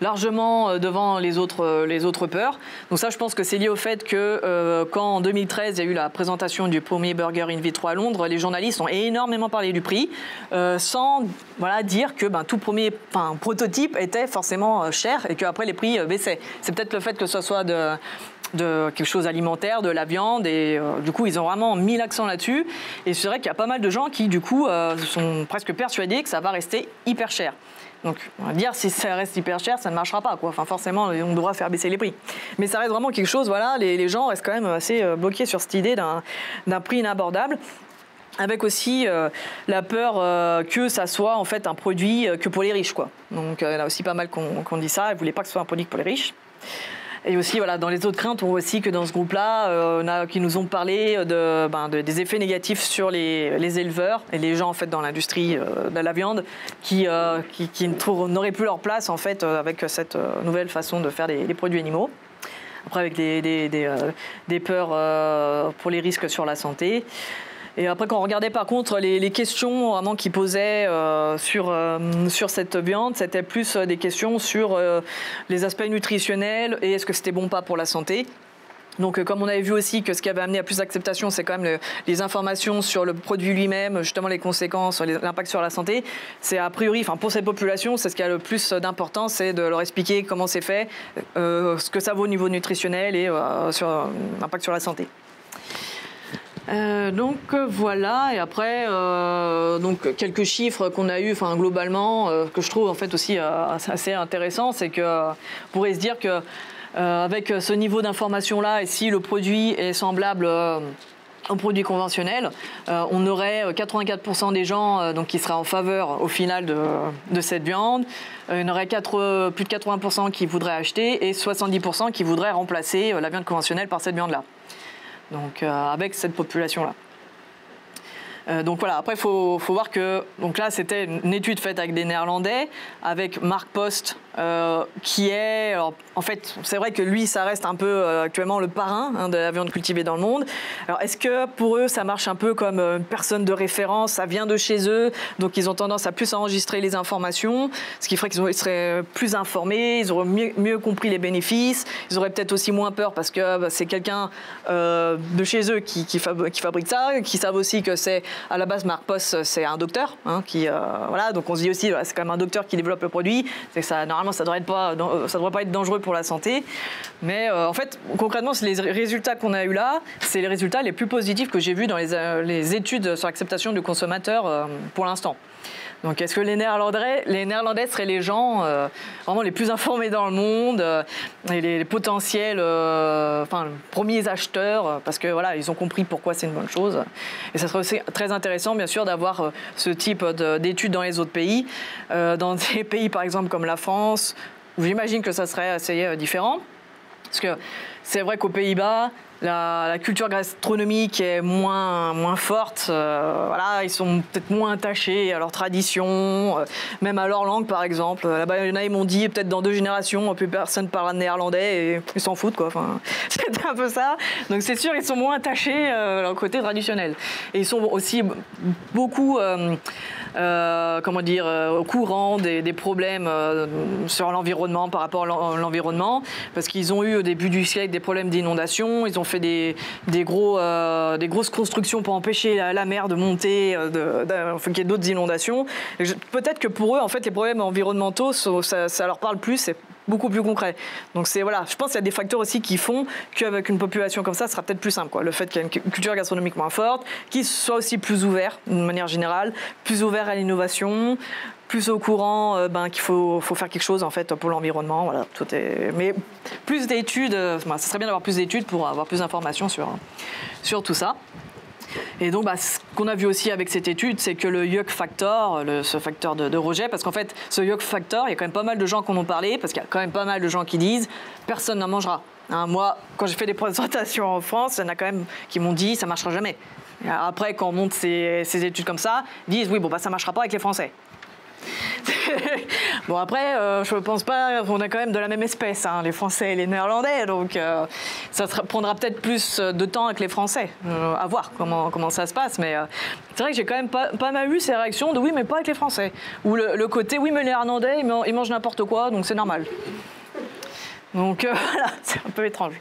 largement euh, devant les autres, euh, les autres peurs. Donc ça, je pense que c'est lié au fait que euh, quand en 2013, il y a eu la présentation du premier burger in vitro à Londres, les journalistes ont énormément parlé du prix, sans voilà, dire que ben, tout premier prototype était forcément cher et qu'après les prix baissaient. C'est peut-être le fait que ce soit de quelque chose alimentaire, de la viande, et du coup ils ont vraiment mis l'accent là-dessus. Et c'est vrai qu'il y a pas mal de gens qui du coup sont presque persuadés que ça va rester hyper cher. Donc, on va dire, si ça reste hyper cher, ça ne marchera pas. Quoi. Enfin, forcément, on devra faire baisser les prix. Mais ça reste vraiment quelque chose, voilà, les, gens restent quand même assez euh, bloqués sur cette idée d'un prix inabordable avec aussi euh, la peur euh, que ça soit en fait un produit que pour les riches quoi. Donc il y a aussi pas mal qu'on dit ça, ils voulaient pas que ce soit un produit pour les riches. Et aussi, voilà, dans les autres craintes, on voit aussi que dans ce groupe-là, euh, qui nous ont parlé de, ben, des effets négatifs sur les, les, éleveurs et les gens en fait dans l'industrie euh, de la viande qui, euh, qui, n'auraient plus leur place en fait avec cette nouvelle façon de faire des, produits animaux. Après, avec des, des peurs pour les risques sur la santé. Et après, quand on regardait par contre les, questions vraiment qu'ils posaient sur, sur cette viande, c'était plus des questions sur les aspects nutritionnels et est-ce que c'était bon pas pour la santé. Donc, euh, comme on avait vu aussi que ce qui avait amené à plus d'acceptation, c'est quand même les informations sur le produit lui-même, justement les conséquences, l'impact sur la santé. C'est a priori, enfin pour cette population, c'est ce qui a le plus d'importance, c'est de leur expliquer comment c'est fait, euh, ce que ça vaut au niveau nutritionnel et euh, sur l'impact sur la santé. Donc voilà, et après, donc quelques chiffres qu'on a eu, enfin globalement, que je trouve en fait aussi assez intéressant, c'est que on pourrait se dire que euh, avec ce niveau d'information-là, et si le produit est semblable euh, au produit conventionnel, euh, on aurait 84% des gens donc, qui seraient en faveur au final de, cette viande. y en aurait plus de 80% qui voudraient acheter et 70% qui voudraient remplacer la viande conventionnelle par cette viande-là. Donc avec cette population-là. Euh, donc voilà, après, il faut, voir que donc là, c'était une étude faite avec des Néerlandais, avec Marc Post, euh, qui est. en fait, c'est vrai que lui, ça reste un peu euh, actuellement le parrain hein, de la viande cultivée dans le monde. Alors, est-ce que pour eux, ça marche un peu comme une personne de référence Ça vient de chez eux, donc ils ont tendance à plus enregistrer les informations, ce qui ferait qu'ils seraient plus informés, ils auraient mieux, compris les bénéfices, ils auraient peut-être aussi moins peur parce que bah, c'est quelqu'un de chez eux qui, fabrique ça, qui savent aussi que c'est à la base, Marc c'est un docteur. Hein, qui, euh, voilà, donc on se dit aussi, c'est quand même un docteur qui développe le produit. C'est ça, normalement, ça ne devrait, ça devrait pas être dangereux pour la santé. Mais euh, en fait, concrètement, les résultats qu'on a eu là, c'est les résultats les plus positifs que j'ai vus dans les, euh, les études sur l'acceptation du consommateur pour l'instant. Donc est-ce que les Néerlandais, les seraient les gens euh, vraiment les plus informés dans le monde euh, et les, potentiels euh, enfin, premiers acheteurs parce que voilà, ils ont compris pourquoi c'est une bonne chose. Et ça serait aussi très intéressant bien sûr d'avoir ce type d'études dans les autres pays. dans des pays par exemple comme la France, où j'imagine que ça serait assez différent. Parce que c'est vrai qu'aux Pays-Bas, la, culture gastronomique est moins, moins forte. Euh, voilà, ils sont peut-être moins attachés à leur tradition, euh, même à leur langue par exemple. Là-bas, il y en a, ils m'ont dit peut-être dans deux générations, plus personne parle néerlandais et ils s'en foutent quoi. Enfin, c'est un peu ça. Donc c'est sûr, ils sont moins attachés euh, à leur côté traditionnel. Et ils sont aussi beaucoup euh, comment dire, euh, au courant des, problèmes euh, sur l'environnement par rapport à l'environnement, parce qu'ils ont eu au début du siècle des problèmes d'inondation, ils ont fait des, gros, des grosses constructions pour empêcher la, mer de monter, qu'il y ait d'autres inondations. Peut-être que pour eux, en fait, les problèmes environnementaux, ça leur parle plus, beaucoup plus concret. Donc c'est voilà, je pense qu'il y a des facteurs aussi qui font qu'avec une population comme ça, ce sera peut-être plus simple. Quoi. Le fait qu'il y ait une culture gastronomique moins forte, qu'il soit aussi plus ouvert, de manière générale, plus ouvert à l'innovation, plus au courant euh, ben, qu'il faut, faut, faire quelque chose en fait pour l'environnement. Voilà, tout est... Mais plus d'études, euh, ce serait bien d'avoir plus d'études pour avoir plus d'informations sur, sur tout ça. Et donc, bah, ce qu'on a vu aussi avec cette étude, c'est que le yuck factor, ce facteur de, rejet, parce qu'en fait, ce yuck factor, il y a quand même pas mal de gens qui en ont parlé, parce qu'il y a quand même pas mal de gens qui disent personne n'en mangera. Hein, moi, quand j'ai fait des présentations en France, il y en a quand même qui m'ont dit ça marchera jamais. après, quand on monte ces, ces études comme ça, ils disent oui, bon, bah, ça marchera pas avec les Français. bon, après, euh, je ne pense pas, on est quand même de la même espèce, hein, les Français et les Néerlandais, donc euh, ça prendra peut-être plus de temps avec les Français, euh, à voir comment, ça se passe. Mais c'est vrai que j'ai quand même pas, mal eu ces réactions de oui, mais pas avec les Français. Ou le, côté oui, mais les Néerlandais, ils mangent n'importe quoi, donc c'est normal. Donc voilà, c'est un peu étrange.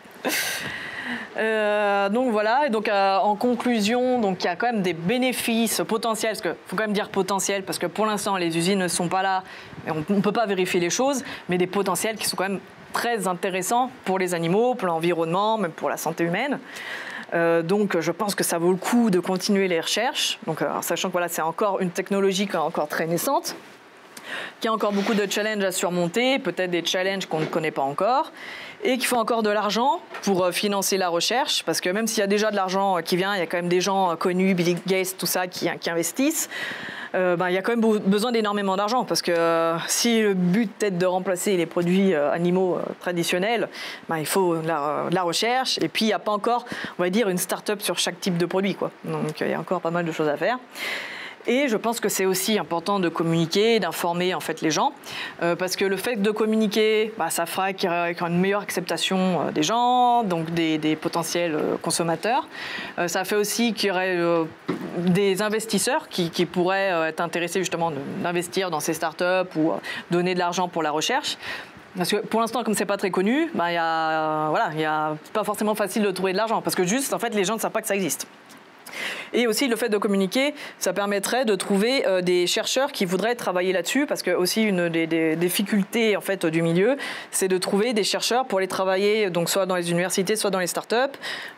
Euh, donc voilà, et donc euh, en conclusion, donc il y a quand même des bénéfices potentiels, parce qu'il faut quand même dire potentiels, parce que pour l'instant les usines ne sont pas là, et on ne peut pas vérifier les choses, mais des potentiels qui sont quand même très intéressants pour les animaux, pour l'environnement, même pour la santé humaine. Euh, donc je pense que ça vaut le coup de continuer les recherches, donc, sachant que voilà, c'est encore une technologie qui est encore très naissante qu'il y a encore beaucoup de challenges à surmonter, peut-être des challenges qu'on ne connaît pas encore, et qu'il faut encore de l'argent pour euh, financer la recherche, parce que même s'il y a déjà de l'argent euh, qui vient, il y a quand même des gens euh, connus, Bill Gates, tout ça, qui, investissent. Ben, il y a quand même besoin d'énormément d'argent parce que si le but est de remplacer les produits animaux traditionnels, ben, il faut la, recherche et puis il n'y a pas encore, on va dire, une start-up sur chaque type de produit. Quoi. Donc il y a encore pas mal de choses à faire. Et je pense que c'est aussi important de communiquer, d'informer en fait les gens, euh, parce que le fait de communiquer, bah, ça fera qu'il y aura une meilleure acceptation euh, des gens, donc des, potentiels euh, consommateurs. ça fait aussi qu'il y aurait des investisseurs qui, pourraient être intéressés justement d'investir dans ces startups ou donner de l'argent pour la recherche. Parce que pour l'instant, comme c'est pas très connu, bah, a, voilà, y a pas forcément facile de trouver de l'argent, parce que juste, en fait, les gens ne savent pas que ça existe. Et aussi le fait de communiquer, ça permettrait de trouver euh, des chercheurs qui voudraient travailler là-dessus, parce que aussi une des, difficultés en fait du milieu, c'est de trouver des chercheurs pour les travailler, donc soit dans les universités, soit dans les startups,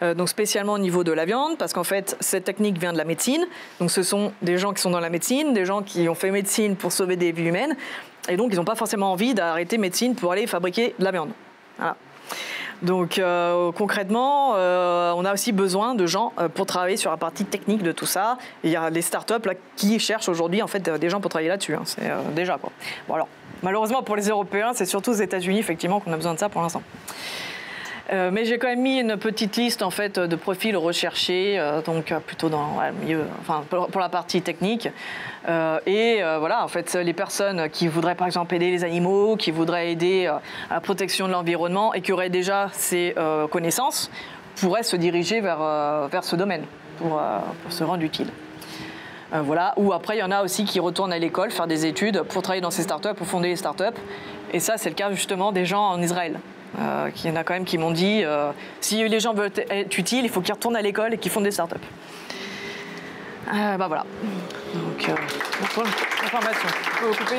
euh, donc spécialement au niveau de la viande, parce qu'en fait cette technique vient de la médecine, donc ce sont des gens qui sont dans la médecine, des gens qui ont fait médecine pour sauver des vies humaines, et donc ils n'ont pas forcément envie d'arrêter médecine pour aller fabriquer de la viande. Voilà. Donc euh, concrètement, euh, on a aussi besoin de gens euh, pour travailler sur la partie technique de tout ça. il y a les startups là, qui cherchent aujourd'hui en fait des gens pour travailler là-dessus. Hein. C'est déjà quoi. Bon alors, malheureusement pour les Européens, c'est surtout aux États-Unis effectivement qu'on a besoin de ça pour l'instant. Euh, mais j'ai quand même mis une petite liste en fait de profils recherchés, euh, donc euh, plutôt dans enfin pour, la partie technique. et voilà, en fait, les personnes qui voudraient par exemple aider les animaux, qui voudraient aider à la protection de l'environnement et qui auraient déjà ces connaissances, pourraient se diriger vers, vers ce domaine pour, pour se rendre utile. voilà. Ou après, il y en a aussi qui retournent à l'école faire des études pour travailler dans ces startups, pour fonder les startups. Et ça, c'est le cas justement des gens en Israël. Euh, il y en a quand même qui m'ont dit euh, si les gens veulent être utiles, il faut qu'ils retournent à l'école et qu'ils font des startups. Euh, bah voilà. Donc, euh, information. On peut occuper.